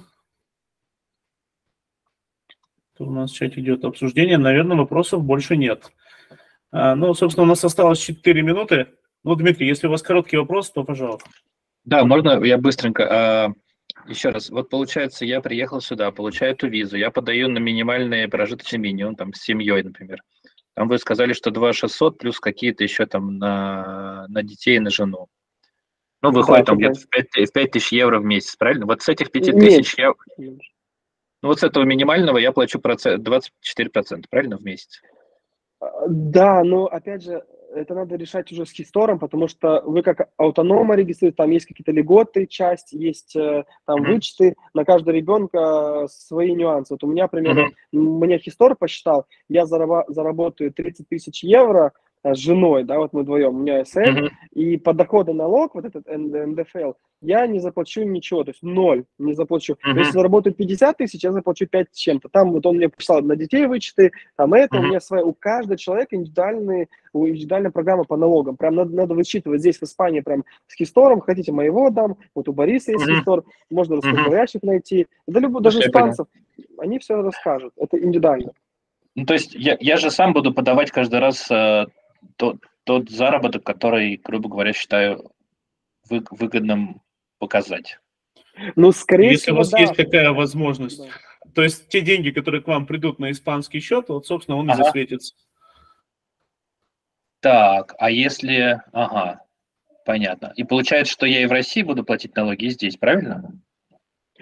[SPEAKER 2] У нас в чате идет обсуждение. Наверное, вопросов больше нет. А, ну, собственно, у нас осталось 4 минуты. Ну, Дмитрий, если у вас короткий вопрос, то пожалуйста.
[SPEAKER 6] Да, можно я быстренько. А, еще раз, вот получается, я приехал сюда, получаю эту визу, я подаю на минимальный прожиточный минимум, там, с семьей, например. Там вы сказали, что 2 600 плюс какие-то еще там на, на детей и на жену. Ну, выходит да, там где-то в 5, в 5 тысяч евро в месяц, правильно? Вот с этих 5 тысяч евро... Ну, вот с этого минимального я плачу процент, 24%, правильно, в месяц?
[SPEAKER 1] А, да, но, опять же, это надо решать уже с хистором, потому что вы как автонома регистрируете, там есть какие-то льготы, часть, есть э, там mm-hmm. вычеты, на каждого ребенка свои нюансы. Вот у меня, примерно, mm-hmm. мне хистор посчитал, я заработаю 30 тысяч евро, с женой, да, вот мы вдвоем, у меня СН, uh-huh. и по доходу налог, вот этот НДФЛ, я не заплачу ничего, то есть ноль не заплачу. Uh-huh. Если заработаю 50 тысяч, я заплачу 5 с чем-то. Там вот он мне писал на детей вычеты, там это, uh-huh. у меня своя, у каждого человека индивидуальные, индивидуальная программа по налогам. Прям надо, надо вычитывать здесь в Испании прям с хистором, хотите моего дам, вот у Бориса есть uh-huh. хистор, можно русскоговорящих uh-huh. найти, да любой, даже испанцев, они все расскажут, это индивидуально.
[SPEAKER 6] Ну, то есть я, я же сам буду подавать каждый раз э, тот, тот заработок, который, грубо говоря, считаю вы, выгодным показать.
[SPEAKER 2] Ну, скорее Если всего, у вас да. есть такая возможность. Да. То есть те деньги, которые к вам придут на испанский счет, вот, собственно, он ага. и засветится.
[SPEAKER 6] Так, а если... Ага, понятно. И получается, что я и в России буду платить налоги, и здесь, правильно?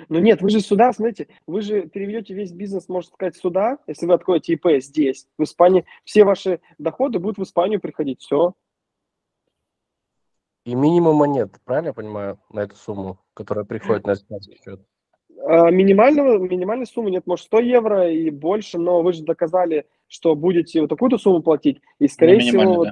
[SPEAKER 1] Ну нет, вы же сюда, смотрите, вы же переведете весь бизнес, можно сказать, сюда, если вы откроете ИП здесь, в Испании, все ваши доходы будут в Испанию приходить, все.
[SPEAKER 10] И минимума нет, правильно я понимаю, на эту сумму, которая приходит на испанский счет?
[SPEAKER 1] А, минимального, минимальной суммы нет, может 100 евро и больше, но вы же доказали, что будете вот такую-то сумму платить, и скорее всего, вот,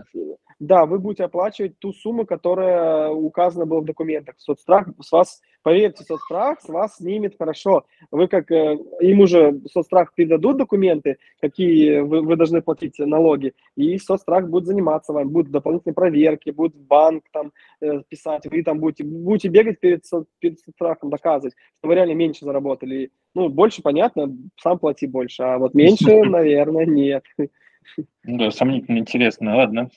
[SPEAKER 1] да, вы будете оплачивать ту сумму, которая указана была в документах. Соцстрах с вас, поверьте, соцстрах с вас снимет хорошо. Вы как, э, им уже соцстрах передадут документы, какие вы, вы должны платить налоги, и соцстрах будет заниматься вами, будут дополнительные проверки, будет банк там э, писать, вы там будете, будете бегать перед, перед соцстрахом, доказывать, что вы реально меньше заработали. Ну, больше, понятно, сам плати больше, а вот меньше, *laughs* наверное, нет.
[SPEAKER 6] Да, сомнительно интересно, ладно.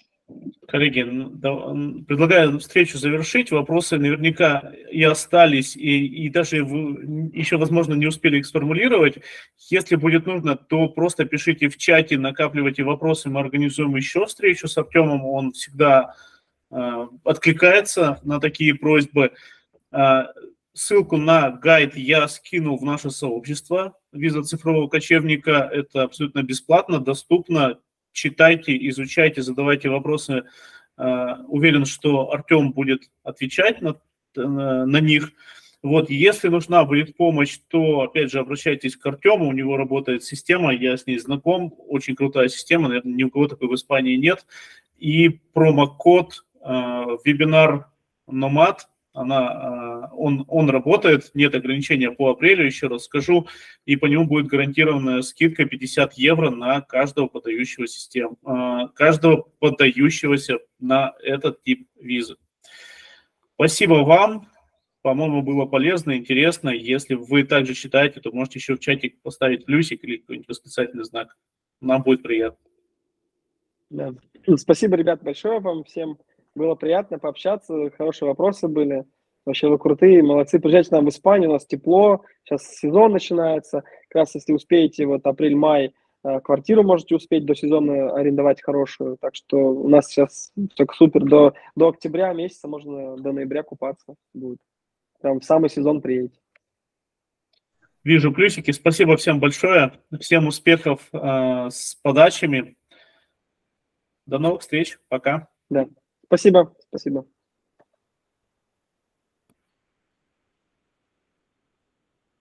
[SPEAKER 2] Коллеги, предлагаю встречу завершить. Вопросы наверняка и остались, и, и даже еще, возможно, не успели их сформулировать. Если будет нужно, то просто пишите в чате, накапливайте вопросы, мы организуем еще встречу с Артемом. Он всегда э, откликается на такие просьбы. Э, ссылку на гайд я скинул в наше сообщество. Виза цифрового кочевника – это абсолютно бесплатно, доступно читайте, изучайте, задавайте вопросы. Э, уверен, что Артем будет отвечать на, на них. Вот, если нужна будет помощь, то, опять же, обращайтесь к Артему, у него работает система, я с ней знаком, очень крутая система, наверное, ни у кого такой в Испании нет. И промокод э, вебинар Номад она, а, он, он работает, нет ограничения по апрелю, еще раз скажу, и по нему будет гарантированная скидка 50 евро на каждого подающего систем, а, каждого подающегося на этот тип визы. Спасибо вам, по-моему, было полезно, интересно. Если вы также читаете, то можете еще в чатик поставить плюсик или какой-нибудь восклицательный знак. Нам будет приятно.
[SPEAKER 1] Да. Спасибо, ребят, большое вам всем. Было приятно пообщаться, хорошие вопросы были. Вообще вы крутые, молодцы. Приезжайте нам в Испанию, у нас тепло, сейчас сезон начинается. Как раз если успеете, вот апрель-май, э, квартиру можете успеть до сезона арендовать хорошую. Так что у нас сейчас все супер. До, до октября месяца можно до ноября купаться будет. Прям в самый сезон приедете.
[SPEAKER 2] Вижу плюсики. Спасибо всем большое. Всем успехов э, с подачами. До новых встреч. Пока.
[SPEAKER 1] Да. Спасибо. Спасибо.